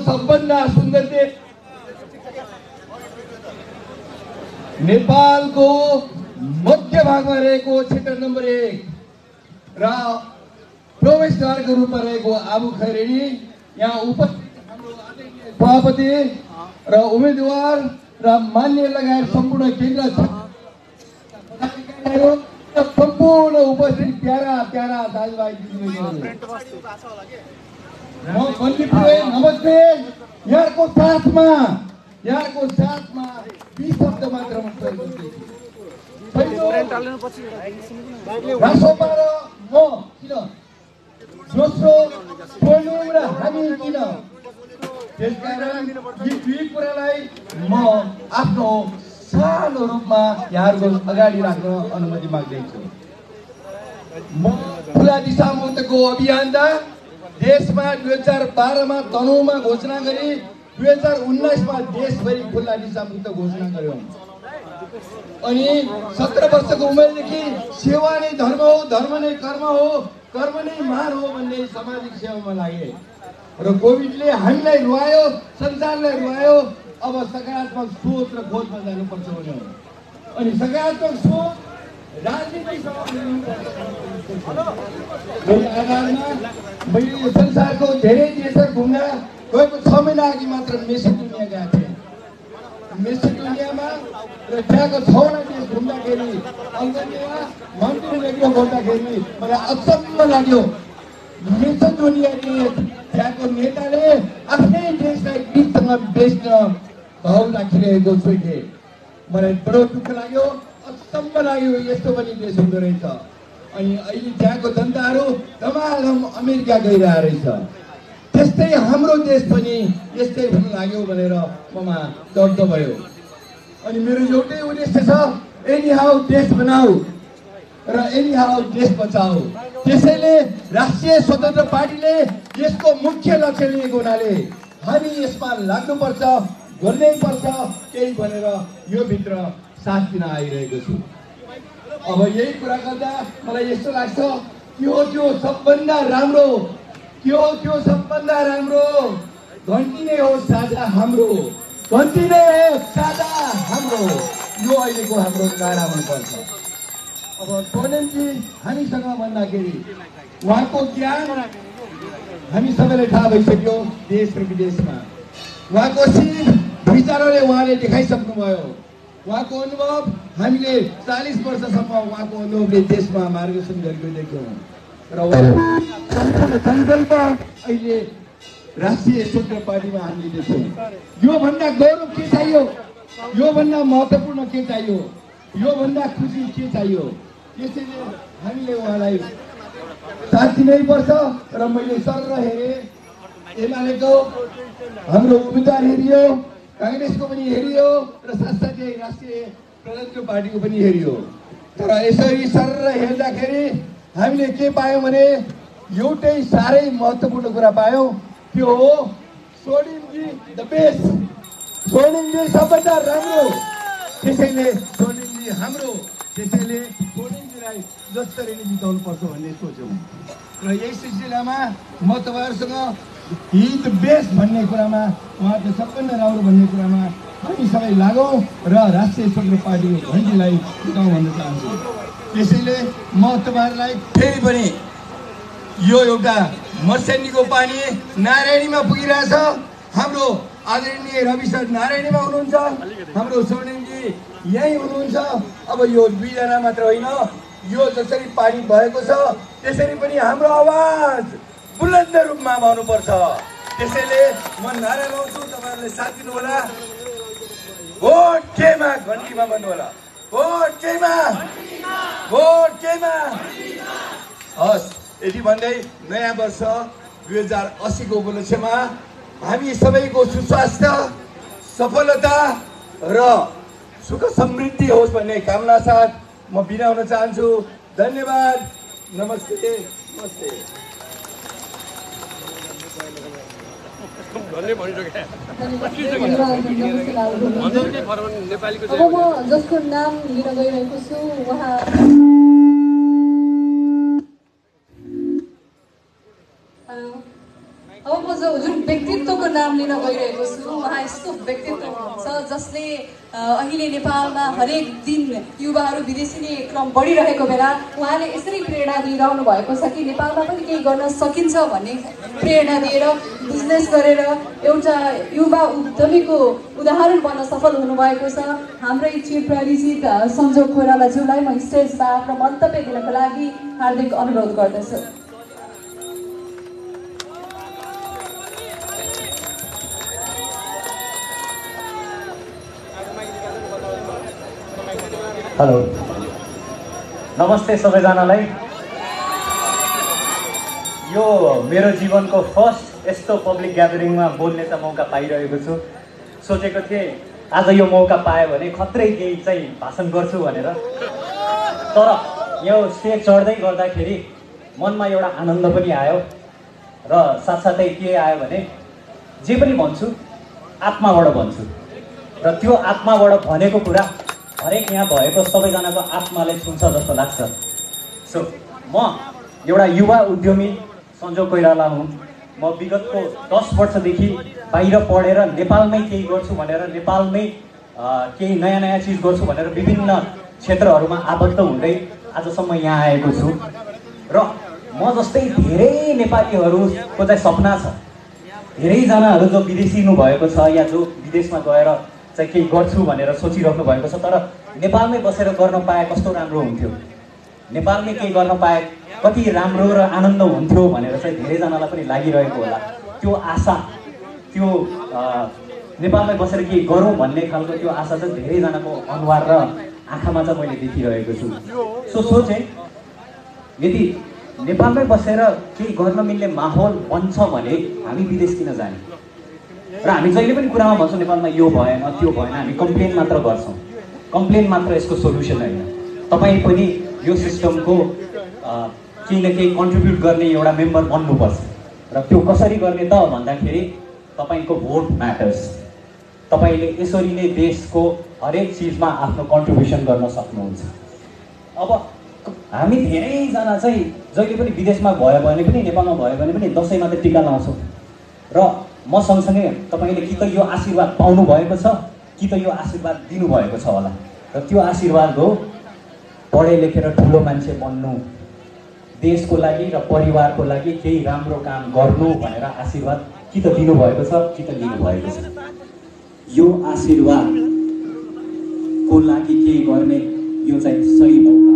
सबभन्दा सुन्दर नेपालको मध्य भागमा रहेको क्षेत्र नम्बर एक। र प्रवेशद्वारको रूपमा रहेको आबु खैरेनी यहाँ उपस्थित हाम्रो सभापति र उम्मेदवार र मान्य लगायत सम्पूर्ण केन्द्र सम्पूर्ण उपस्थित प्यारा प्यारा दाजुभाइ पुरे नमस्ते। यहाँको साथमा यहाँको साथमा यी शब्द मात्र म रासोपा र म किन? दोस्रो सोलुङ र हामी किन? त्यसकारण यी दुई कुरालाई म आफ्नो सानो रूपमा यहाँहरूको अगाडि राख्न अनुमति माग्दैछु। म खुला दिशा मुक्तको अभियानदा देशमा दुई हजार बाह्रमा तनहुमा घोषणा गरी दुई हजार उन्नाइसमा देशभरि खुल्ला दिशा मुक्त घोषणा गर्यौँ अनि सत्र वर्षको उमेरदेखि सेवा नै धर्म हो धर्म नै कर्म हो कर्म नै मान हो भन्ने सामाजिक सेवामा लागे र कोभिडले हामीलाई रुवायो संसारलाई रुवायो अब सकारात्मक सोच र खोजमा जानुपर्छ भन्यो अनि सकारात्मक सोच राजनीतिक आधारमा मैले संसारको धेरै देशहरू घुम्न गएको छ महिना अघि मात्र मेसिडोनिया गएको थिएँ मेसिडोनियामा र त्यहाँको छवटा देश घुम्दाखेरि अल्बेनिया मन्टेनेग्रो घुम्दाखेरि मलाई अचम्म लाग्यो मेसिडोनिया देश त्यहाँको नेताले आफ्नै देशलाई ग्रिससँग बेच्न भाउ राखिरहेको छोइथे मलाई बडो दुःख लाग्यो अचम्म लाग्यो यस्तो पनि देश हुँदो रहेछ अनि अहिले त्यहाँको जनताहरू धमाधम अमेरिका गइरहेको रहेछ त्यस्तै हाम्रो देश पनि यस्तै हुन लाग्यो भनेर ममा दर्द भयो। अनि मेरो एउटै उद्देश्य छ एनी हाउ देश बनाऊ र एनी हाउ देश बचाऊ। त्यसैले राष्ट्रिय स्वतन्त्र पार्टीले यसको मुख्य लक्ष्य लिएको हुनाले हामी यसमा लाग्नुपर्छ गर्नै पर्छ केही भनेर यो भित्र साथ दिन आइरहेको छु। अब यही कुरा गर्दा मलाई यस्तो लाग्छ के हो त्यो सबभन्दा राम्रो हो त्यो सबभन्दा राम्रो घन्टी नै हो साझा हाम्रो घन्टी नै हो साझा हाम्रो। यो अहिलेको हाम्रो नारा हुनुपर्छ अब सोनेमजी हामीसँग भन्दाखेरि उहाँको ज्ञान हामी सबैलाई थाहा भइसक्यो देश र विदेशमा। उहाँको सिप विचारले उहाँले देखाइसक्नुभयो। उहाँको अनुभव हामीले चालिस वर्षसम्म उहाँको अनुभवले देशमा मार्गदर्शन गरेको देख्यौँ र अहिले राष्ट्रिय स्वतन्त्र पार्टीमा हामीले देख्छौँ। योभन्दा गौरव के चाहियो? योभन्दा महत्त्वपूर्ण के चाहियो? योभन्दा खुसी के चाहियो? त्यसैले हामीले उहाँलाई साथ दिनै पर्छ र मैले सर हेरेँ। एमालेको हाम्रो उम्मेद्वार हेरियो काङ्ग्रेसको पनि हेरियो र साथसाथै राष्ट्रिय प्रजातन्त्र पार्टीको पनि हेरियो। तर यसरी सर हेर्दाखेरि हामीले के पायौँ भने एउटै साह्रै महत्त्वपूर्ण कुरा पायौँ त्यो हो? सोनिमजी द बेस्ट सोनिमजी सबभन्दा राम्रो। त्यसैले सोनिमजी हाम्रो। त्यसैले सोनिमजीलाई जसरी नै जिताउनु पर्छ भन्ने सोच्यौँ। र यही सिलसिलामा म तपाईँहरूसँग हित बेस्ट भन्ने कुरामा उहाँको सबभन्दा राम्रो भन्ने कुरामा हामी सबै लागौँ र राष्ट्रिय स्वतन्त्र पार्टीको घन्टीलाई जिताउँ भन्न चाहन्छु। त्यसैले म तपाईँहरूलाई फेरि पनि यो एउटा मर्सेनीको पानी नारायणीमा पुगिरहेछ। हाम्रो आदरणीय रवि सर नारायणीमा हुनुहुन्छ। हाम्रो स्वर्णिमजी यहीँ हुनुहुन्छ। अब यो दुईजना मात्र होइन यो जसरी पानी भएको छ त्यसरी पनि हाम्रो आवाज बुलन्द रूपमा आउनुपर्छ। त्यसैले म नारा लाउँछु तपाईँहरूले साथ दिनुहोला। भोट केमा घन्टीमा भन्नुहोला भोट केमा भोट केमा हस् यति भन्दै नयाँ वर्ष दुई हजार असीको उपलक्ष्यमा हामी सबैको सुस्वास्थ्य सफलता र सुख समृद्धि होस् भन्ने कामना साथ म बिदा हुन चाहन्छु। धन्यवाद। नमस्ते। नमस्ते। अब म जसको नाम लिन गइरहेको छु उहाँ जुन व्यक्तित्वको नाम लिन गइरहेको छु उहाँ यस्तो व्यक्तित्व हुनुहुन्छ जसले अहिले नेपालमा हरेक दिन युवाहरू विदेशिने क्रम बढिरहेको बेला उहाँले यसरी प्रेरणा दिइरहनु भएको छ कि नेपालमा पनि केही गर्न सकिन्छ भन्ने प्रेरणा दिएर बिजनेस गरेर एउटा युवा उद्यमीको उदाहरण बन्न सफल हुनुभएको छ। हाम्रै अ, सञ्जोग कोइरालाज्यूलाई म स्टेजमा आफ्नो मन्तव्य दिनको लागि हार्दिक अनुरोध गर्दछु। हेलो। नमस्ते सबैजनालाई। यो मेरो जीवनको फर्स्ट यस्तो पब्लिक ग्यादरिङमा बोल्ने चाहिँ मौका पाइरहेको छु। सोचेको थिएँ आज यो मौका पाएँ भने खत्रै केही चाहिँ भाषण गर्छु भनेर। तर यो स्टेज चढ्दै गर्दाखेरि मनमा एउटा आनन्द पनि आयो र साथसाथै के आयो भने जे पनि भन्छु आत्माबाट भन्छु। र त्यो आत्माबाट भनेको कुरा हरेक यहाँ भएको सबैजनाको आत्माले छुन्छ जस्तो लाग्छ। सो म एउटा युवा उद्यमी सञ्जोग कोइराला हुँ। म विगतको दस वर्षदेखि बाहिर पढेर नेपालमै केही गर्छु भनेर नेपालमै केही नयाँ नयाँ चिज गर्छु भनेर विभिन्न क्षेत्रहरूमा आबद्ध हुँदै आजसम्म यहाँ आएको छु। र म जस्तै धेरै नेपालीहरूको चाहिँ सपना छ। धेरैजनाहरू जो विदेशिनु भएको छ या जो विदेशमा गएर चाहिँ केही गर्छु भनेर सोचिराख्नु भएको छ तर नेपालमै बसेर गर्न पाए कस्तो राम्रो हुन्थ्यो? नेपालमै केही गर्न पाए कति राम्रो र आनन्द हुन्थ्यो भनेर चाहिँ धेरैजनालाई पनि लागिरहेको होला। त्यो आशा त्यो नेपालमै बसेर केही गरौँ भन्ने खालको त्यो आशा चाहिँ धेरैजनाको अनुहार र आँखामा चाहिँ मैले देखिरहेको छु। सो सोचेँ यदि नेपालमै बसेर केही गर्न मिल्ने माहौल बन्छ भने हामी विदेश किन जाने? र हामी जहिले पनि कुरामा भन्छौँ नेपालमा यो भएन त्यो भएन हामी कम्प्लेन मात्र गर्छौँ। कम्प्लेन मात्र यसको सोल्युसन होइन। तपाईँ पनि यो सिस्टमको केही न केही कन्ट्रिब्युट गर्ने एउटा मेम्बर बन्नुपर्छ। र त्यो कसरी गर्ने त भन्दाखेरि तपाईँको भोट म्याटर्स तपाईँले यसरी नै देशको हरेक चिजमा आफ्नो कन्ट्रिब्युसन गर्न सक्नुहुन्छ। अब हामी धेरैजना चाहिँ जहिले पनि विदेशमा भयो भने पनि नेपालमा भयो भने पनि दसैँमा त टिका लाउँछौँ र म सँगसँगै तपाईँले कि त यो आशीर्वाद पाउनु भएको छ कि त यो आशीर्वाद दिनुभएको छ होला र त्यो आशीर्वाद हो पढे लेखेर ठुलो मान्छे बन्नु देशको लागि र परिवारको लागि केही राम्रो काम गर्नु भनेर आशीर्वाद कि त दिनुभएको छ कि त लिनुभएको छ यो आशीर्वादको लागि केही गर्ने यो चाहिँ सही मौका।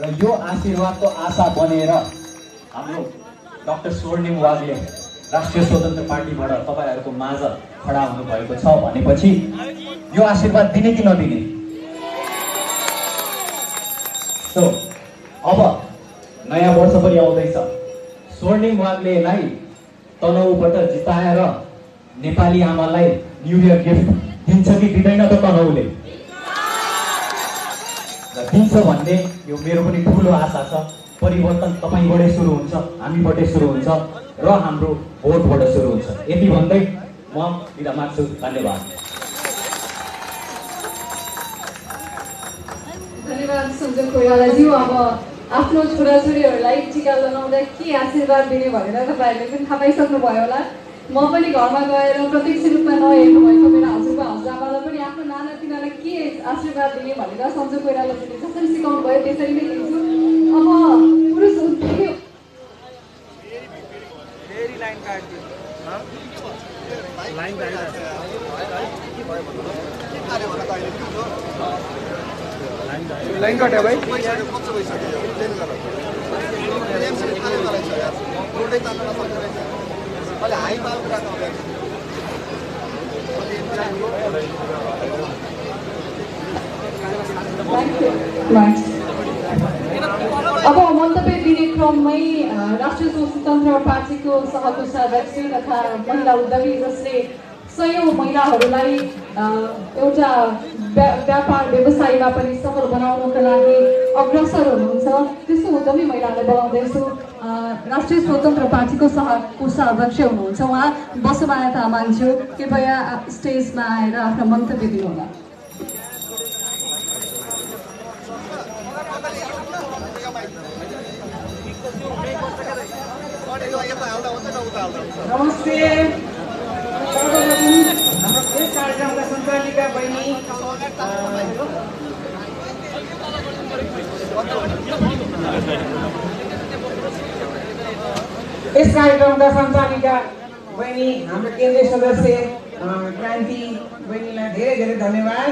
र यो आशीर्वादको आशा बनेर हाम्रो डक्टर स्वर्णिम वागले राष्ट्रिय स्वतन्त्र पार्टीबाट तपाईँहरूको माझ खडा हुनुभएको छ भनेपछि यो आशीर्वाद दिने कि नदिने? सो अब नयाँ वर्ष पनि आउँदैछ। स्वर्णिम वाग्लेलाई तनहुबाट जिताएर नेपाली आमालाई न्यु इयर गिफ्ट दिन्छ कि दिँदैन त तनहुले? दिन्छ भन्ने यो मेरो पनि ठुलो आशा छ। परिवर्तन तपाईँबाटै सुरु हुन्छ हामीबाटै सुरु हुन्छ र हाम्रो भोटबाट सुरु हुन्छ। यति भन्दै म बिदा माग्छु। धन्यवाद। धन्यवाद सञ्जय अब आफ्नो छोराछोरीहरूलाई टिका लगाउँदा के आशीर्वाद दिने भनेर तपाईँहरूले पनि थाहा पाइसक्नुभयो होला। म पनि घरमा गएर प्रत्यक्ष रूपमा नहेर्नु भएको मेरो हजुरबा हजुरआमालाई पनि आफ्नो नाना तिनीहरूलाई के आशीर्वाद दिने भनेर सन्जु कोइरालाजीले जसरी सिकाउनु भयो त्यसरी नै दिन्छु। अब पुरुष उद्योगी फेरि लाइन काट्यो लाइन लाइन कट्यो भाइ अब मन्तव्य दिने क्रममै राष्ट्रिय स्वतन्त्र पार्टीको सहकोषा व्यक्ति तथा महिला उद्यमी जसले सयौँ महिलाहरूलाई एउटा व्या- व्यापार व्यवसायमा पनि सफल बनाउनको लागि अग्रसर हुनुहुन्छ। त्यस्तो उद्यमी महिलालाई बोलाउँदैछु राष्ट्रिय स्वतन्त्र पार्टीको सहकोषा अध्यक्ष हुनुहुन्छ उहाँ। बसमाया तामाङज्यू कृपया स्टेजमा आएर आफ्नो मन्तव्य दिनुहोला। नमस्ते। हाम्रो यस कार्यक्रमका सञ्चालिका बहिनी यस कार्यक्रमका सञ्चालिका बहिनी हाम्रो केन्द्रीय सदस्य क्रान्ति बहिनीलाई धेरै धेरै धन्यवाद।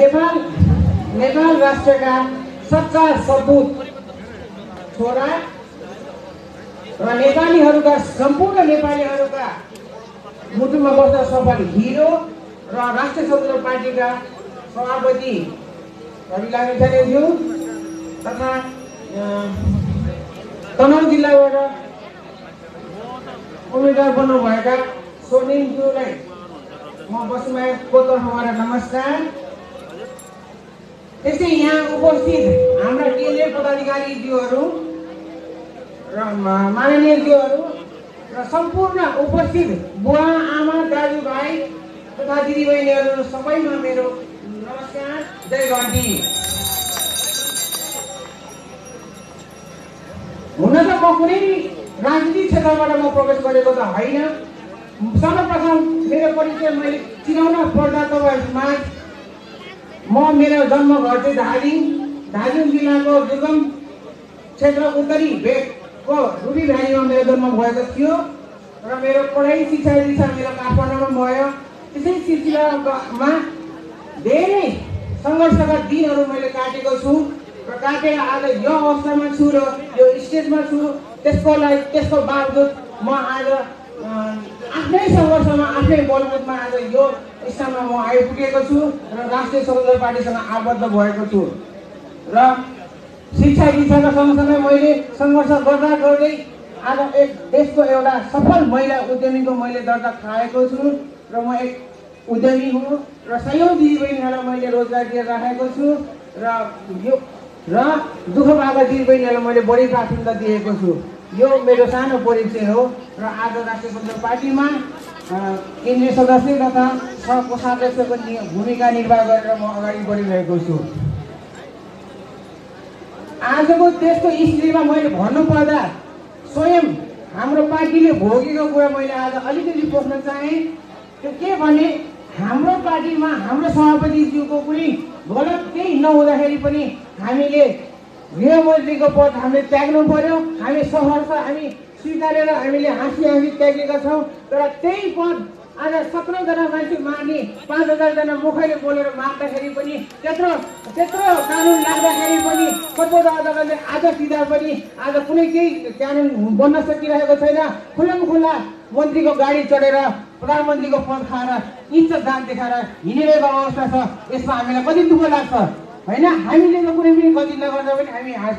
नेपाल नेपाल राष्ट्रका सच्चा सपुत छोरा र नेपालीहरूका सम्पूर्ण नेपालीहरूका मुटुमा बस्न सफल हिरो र राष्ट्रिय स्वतन्त्र पार्टीका सभापति रवि लामिछानेज्यू तथा तनहुँ जिल्लाबाट उम्मेद्वार बन्नुभएका सोनिमज्यूलाई म बसुमाको तर्फबाट नमस्कार। त्यस्तै यहाँ उपस्थित हाम्रा केन्द्रीय पदाधिकारीज्यूहरू र माननीयज्यूहरू र सम्पूर्ण उपस्थित बुवा आमा दाजुभाइ तथा दिदीबहिनीहरू सबैमा मेरो नमस्कार। जय घन्टी हुन त म कुनै राजनीतिक क्षेत्रबाट म प्रवेश गरेको त होइन। सर्वप्रथम मेरो परिचय मैले चिनाउन पर्दा तपाईँहरूमा म मेरो जन्म घर चाहिँ धादिङ धादिङ जिल्लाको दुर्गम क्षेत्र उत्तरी भेगको रुबी भ्यालीमा मेरो जन्म भएको थियो र मेरो पढाइ शिक्षा दीक्षा मेरो काठमाडौँमा भयो। त्यसै सिलसिलामा धेरै सङ्घर्षका दिनहरू मैले काटेको छु र काटेर आज यो अवस्थामा छु र यो स्टेजमा छु। त्यसको लागि त्यसको बावजुद म आज आफ्नै सङ्घर्षमा आफ्नै बलबुतमा आज यो स्थानमा म आइपुगेको छु र राष्ट्रिय स्वतन्त्र पार्टीसँग आबद्ध भएको छु। र शिक्षा दीक्षाका सँगसँगै मैले सङ्घर्ष गर्दा गर्दै आज एक देशको एउटा सफल महिला उद्यमीको मैले दर्जा खाएको छु र म एक उद्यमी हुँ र सयौँ दिदीबहिनीहरूलाई मैले रोजगार दिएर राखेको छु र यो र दुःख पाएका दिदीबहिनीहरूलाई मैले बढी प्राथमिकता दिएको छु। यो मेरो सानो परिचय हो र आज राष्ट्रिय स्वतन्त्र पार्टीमा केन्द्रीय सदस्य तथा नि- भूमिका निर्वाह गरेर म अगाडि बढिरहेको छु। आजको देशको स्थितिमा मैले भन्नुपर्दा स्वयं हाम्रो पार्टीले भोगेको कुरा मैले आज अलिकति पोख्न चाहेँ। त्यो के भने हाम्रो पार्टीमा हाम्रो सभापतिज्यूको कुनै गलत केही नहुँदाखेरि पनि हामीले गृहमन्त्रीको पद हामीले त्याग्नु पर्यो। हामी सङ्घर्ष हामी स्वीकारेर हामीले हाँसी हाँसी त्यागेका छौँ। तर त्यही पद आज सत्रजना मान्छे मार्ने पाँच हजारजना मुखैले बोलेर मार्दाखेरि पनि त्यत्रो त्यत्रो कानुन लाग्दाखेरि पनि सर्वोच्च अदालतले आज सिधा पनि आज कुनै केही कानुन बन्न सकिरहेको छैन। खुल्लम खुल्ला मन्त्रीको गाडी चढेर प्रधानमन्त्रीको पद खाएर इज्जत दान देखाएर हिँडिरहेको अवस्था छ। यसमा हामीलाई कति दुःख लाग्छ होइन? हामीले त कुनै पनि गति नगर्दा पनि हामी हाँस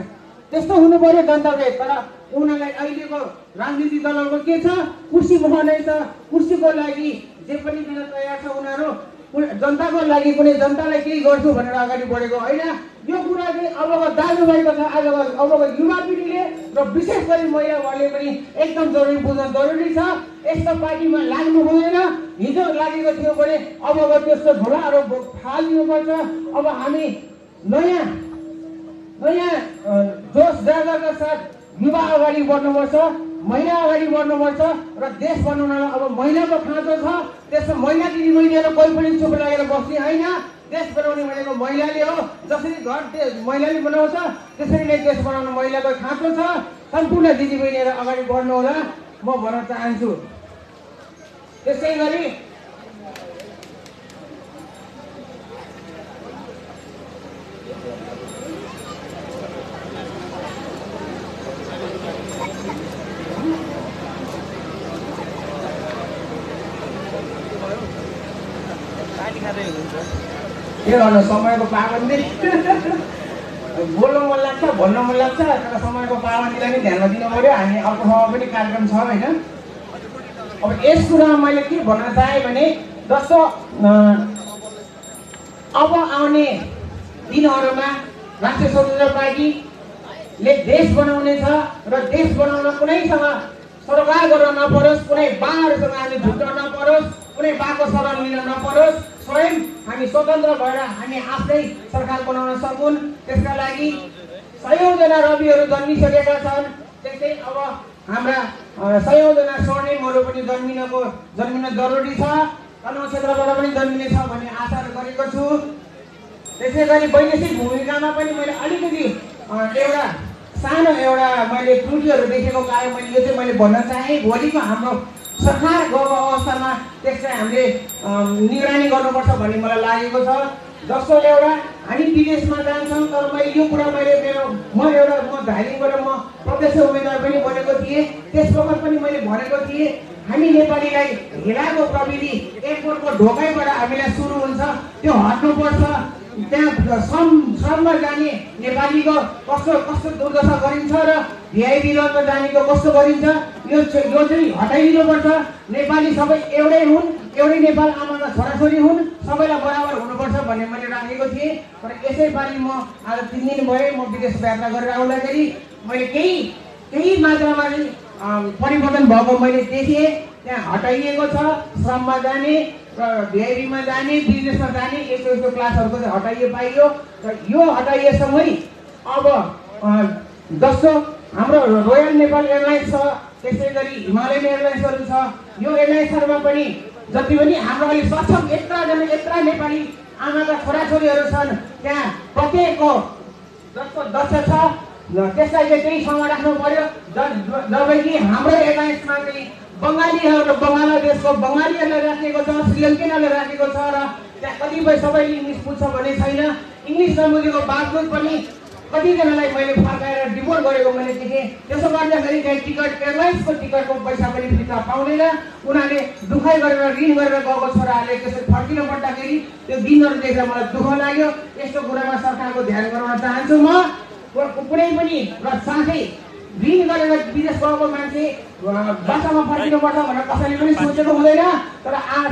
त्यस्तो हुनु पर्यो जनताले तर उनीहरूलाई अहिलेको राजनीतिक दलहरूको के छ? कुर्सी मुहानै छ कुर्सीको लागि जे पनि दिन तयार छ उनीहरू जनताको लागि कुनै जनतालाई केही गर्छु भनेर अगाडि बढेको होइन। यो कुरा चाहिँ अबको दाजुभाइ तथा आजको अबको युवा पिँढीले र विशेष गरी महिलाहरूले पनि एकदम जरुरी बुझ्न जरुरी छ। यस्तो पार्टीमा लाग्नु हुँदैन। हिजो लागेको थियो भने अब त्यस्तो झोलाहरू फालिदिनुपर्छ अब हामी नयाँ नयाँ जोस जागरका साथ युवा अगाडि बढ्नुपर्छ महिला अगाडि बढ्नुपर्छ र देश बनाउनलाई अब महिलाको खाँचो छ। त्यसमा महिला दिदीबहिनीहरू कोही पनि चुप लागेर बस्ने होइन। देश बनाउने भनेको महिलाले हो। जसरी घर महिलाले बनाउँछ त्यसरी नै देश बनाउन महिलाको खाँचो छ। सम्पूर्ण दिदीबहिनीहरू अगाडि बढ्नु होला म भन्न चाहन्छु। त्यसै गरी के गर्नु समयको पाबन्दी बोल्नु मन लाग्छ भन्न मन लाग्छ तर समयको पाबन्दीलाई नै ध्यानमा दिनु पऱ्यो। हामी अर्को ठाउँमा पनि कार्यक्रम छ होइन। अब यस कुरामा मैले के भन्न चाहेँ भने जस्तो अब आउने दिनहरूमा राष्ट्रिय स्वतन्त्र पार्टीले देश बनाउने छ र देश बनाउन कुनैसँग सरकार गर्न नपरोस् कुनै बाहरूसँग हामी झुक्न नपरोस् कुनै बाको शरण लिन नपरोस्। स्वयं हामी स्वतन्त्र भएर हामी आफ्नै सरकार बनाउन सकुन्। त्यसका लागि सयौँजना रविहरू जन्मिसकेका छन्। त्यस्तै अब हाम्रा सयौँजना स्वर्णिमहरू पनि जन्मिनको जन्मिन जरुरी छ। तनहुँ क्षेत्रबाट पनि जन्मिने छ भन्ने आशा गरेको छु। त्यसै गरी वैदेशिक भूमिकामा पनि मैले अलिकति एउटा सानो एउटा मैले त्रुटिहरू देखेको कारण मैले यो चाहिँ मैले भन्न चाहेँ। भोलिको हाम्रो सरकार गएको अवस्थामा त्यसलाई हामीले अम, निगरानी गर्नुपर्छ भन्ने मलाई लागेको छ। जस्तो एउटा हामी विदेशमा जान्छौँ तर मैले यो कुरा मैले मेरो म एउटा म धालिङबाट म प्रदेश उम्मेदवार पनि बनेको थिएँ। त्यस वखत पनि मैले भनेको थिएँ। हामी नेपालीलाई हिलाको प्रविधि एयरपोर्टको ढोकाइबाट हामीलाई सुरु हुन्छ। त्यो हट्नुपर्छ। त्यहाँ श्रम श्रममा जाने नेपालीको कस्तो कस्तो दुर्दशा गरिन्छ र भिआइपी लोनमा जानेको कस्तो गरिन्छ यो यो चाहिँ हटाइदिनुपर्छ। नेपाली सबै एउटै हुन् एउटै नेपाल आमाका छोराछोरी हुन् सबैलाई बराबर हुनुपर्छ भन्ने मैले राखेको थिएँ। तर यसै म आज तिन दिन भए म विदेश यात्रा गरेर आउँदाखेरि मैले केही केही मात्रामा चाहिँ परिवर्तन भएको मैले देखेँ त्यहाँ हटाइएको छ श्रममा जाने भिआइपीमा जाने बिजनेसमा जाने यस्तो यस्तो क्लासहरूको चाहिँ हटाइयो पाइयो। र यो हटाइएसँगै अब जस्तो हाम्रो रोयल नेपाल एयरलाइन्स छ। त्यसै गरी हिमालयन एयरलाइन्सहरू छ। यो एयरलाइन्सहरूमा पनि जति पनि हाम्रो अहिले सक्षम यत्रजना यत्र नेपाली आमाका छोराछोरीहरू छन् त्यहाँ प्रत्येकको जसको दक्ष छ। त्यसलाई चाहिँ त्यही ठाउँमा राख्नु पर्यो। जबकि हाम्रो एयरलाइन्समा चाहिँ बङ्गालीहरू बङ्गलादेशको बङ्गालीहरूलाई राखेको छ श्रीलङ्केनहरूलाई राखेको छ र त्यहाँ कतिपय सबैले इङ्ग्लिस बुझ्छ भन्ने छैन। इङ्ग्लिस नबुझेको बावजुद पनि कतिजनालाई मैले फर्काएर डिपोर्ट गरेको मैले देखेँ त्यसो गर्दाखेरि त्यहाँ टिकट एयरलाइन्सको टिकटको पैसा पनि फिर्ता पाउँदैन। उनीहरूले दुखाइ गरेर ऋण गरेर गएको छोराहरूले त्यसरी फर्किन पर्दाखेरि त्यो दिनहरू देखेर मलाई दुःख लाग्यो। यस्तो कुरामा सरकारको ध्यान गराउन चाहन्छु म। कुनै पनि र साथै ऋण गरेर विदेश गएको मान्छे अ, बासामा फर्किनुपर्छ भनेर कसैले पनि सोचेको हुँदैन तर आ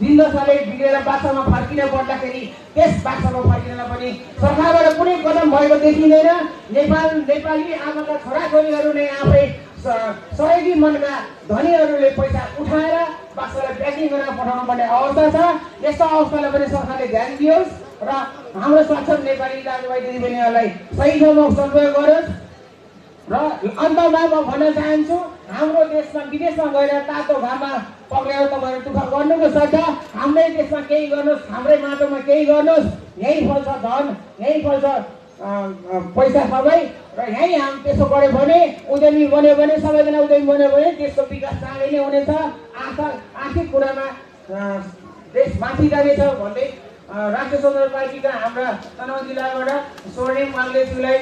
दिनदशाले बिग्रेर बासामा फर्किन पर्दाखेरि त्यस बासामा फर्किनलाई पनि सरकारबाट कुनै कदम भएको देखिँदैन नेपाल नेपाली आमाका छोराछोरीहरू नै आफै सहयोगी मनका धनीहरूले पैसा उठाएर बासालाई प्याकिङ गरेर पठाउनु पर्ने अवस्था छ यस्तो अवस्थालाई पनि सरकारले ध्यान दियोस् र हाम्रो सक्षम नेपाली दाजुभाइ दिदीबहिनीहरूलाई सही ठाउँमा सदुपयोग गरोस् र अन्तमा म भन्न चाहन्छु हाम्रो देशमा विदेशमा गएर तातो घाममा पक्रेर तपाईँहरू दुःख गर्नुको सट्टा हाम्रै देशमा केही गर्नुहोस् हाम्रै माटोमा केही गर्नुहोस्। यहीँ फल्छ धन यहीँ फल्छ पैसा सबै र यहीँ हाम त्यसो गऱ्यो भने उद्यमी बन्यो भने सबैजना उद्यमी बन्यो भने देशको विकास चाँडै नै हुनेछ। आर्थ आर्थिक कुरामा देश माथि जानेछ भन्दै राष्ट्रिय स्वतन्त्र पार्टीका हाम्रा तनहुँ जिल्लाबाट स्वर्णिम माङ्लेज्यूलाई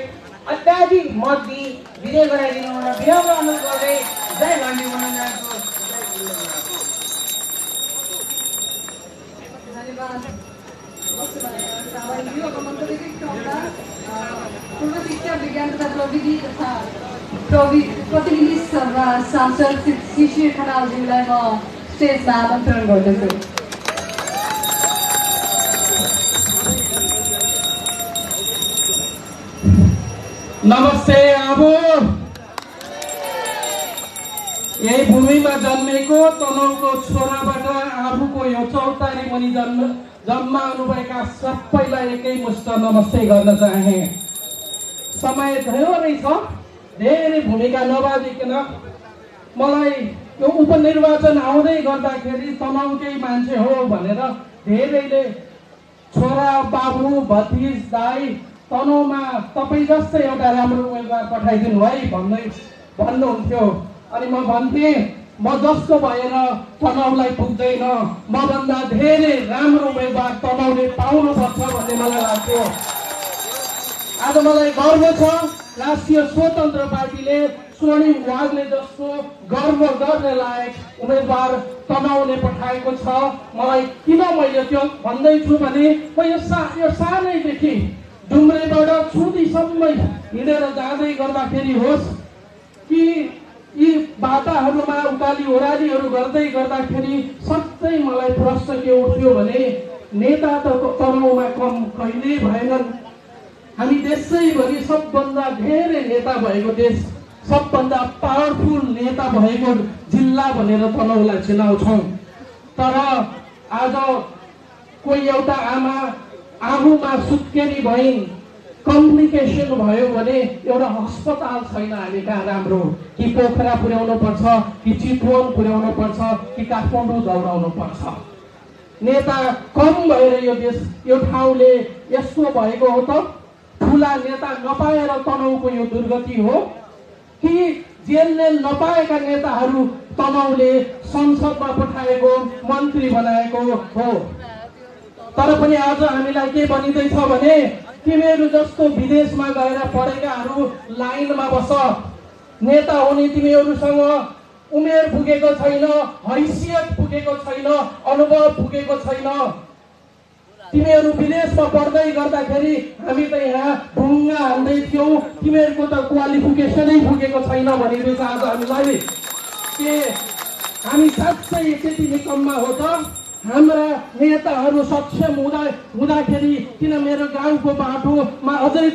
अत्याधिक मत दिई विजय गराइदिनु हुन विनम्र अनुरोध गर्दै जय भन्न अ, पूर्व शिक्षा विज्ञान तथा प्रविधि प्रतिनिधि सांसद श्री शिशिर खनालज्यूलाई म स्टेजमा आमन्त्रण गर्दछु नमस्ते अब यही भूमिमा जन्मेको तनहुको छोराबाट आफूको यो चौतारी मुनि जन्म जन्म आउनुभएका सबैलाई एकै मुष्ट नमस्ते गर्न चाहे। समय धेरै छ। धेरै भूमिका नबाजिकन मलाई यो उपनिर्वाचन आउँदै गर्दाखेरि तनहुकै मान्छे हो भनेर धेरैले छोरा बाबु भतिज दाई तनहुमा तपाईँ जस्तै एउटा राम्रो उम्मेदवार पठाइदिनु है भन्दै भन्नुहुन्थ्यो। अनि म भन्थेँ म जस्तो भएर तनहुलाई पुग्दैन। मभन्दा धेरै राम्रो उम्मेदवार तनहुले पाउनुपर्छ भन्ने मलाई लाग्थ्यो। आज मलाई गर्व छ राष्ट्रिय स्वतन्त्र पार्टीले स्वर्णिम वाग्ले जस्तो गर्व गर्ने लायक उम्मेदवार तनाउले पठाएको छ। मलाई किन मैले त्यो भन्दैछु भने म यो सा यो सानैदेखि डुम्रेबाट छुदीसम्म हिँडेर जाँदै गर्दाखेरि होस् कि यी बाटाहरूमा उकाली ओह्रालीहरू गर्दै गर्दाखेरि सधैँ मलाई प्रश्न के उठ्यो भने नेता त तनाउमा कम कहिल्यै भएनन्। हामी देशैभरि सबभन्दा धेरै नेता भएको देश सबभन्दा पावरफुल नेता भएको जिल्ला भनेर तनहुलाई चिनाउँछौँ। तर आज कोही एउटा आमा आफूमा सुत्केरी भइन् कम्प्लिकेसन भयो भने एउटा अस्पताल छैन हामी कहाँ राम्रो। कि पोखरा पुर्याउनु पर्छ कि चितवन पुर्याउनु पर्छ कि काठमाडौँ दौडाउनु पर्छ। नेता कम भएर यो देश यो ठाउँले यस्तो भएको हो त ठुला नेता नपाएर तनाउको यो दुर्गति हो कि जेलले नपाएका नेताहरू तनाउले संसदमा पठाएको मन्त्री बनाएको हो। तर पनि आज हामीलाई के भनिँदैछ भने तिमीहरू जस्तो विदेशमा गएर पढेकाहरू लाइनमा बस। नेता हुने तिमीहरूसँग उमेर पुगेको छैन हैसियत पुगेको छैन अनुभव पुगेको छैन। तिमीहरू विदेशमा पढ्दै गर्दाखेरि हामी त यहाँ ढुङ्गा हान्दै थियौँ। तिमीहरूको त क्वालिफिकेसनै पुगेको छैन भनिरहेछ आज हामीलाई। के? हामी साँच्चै त्यति निकममा हो त? हाम्रा नेताहरू सक्षम हुँदा हुँदाखेरि किन मेरो गाउँको बाटोमा अझै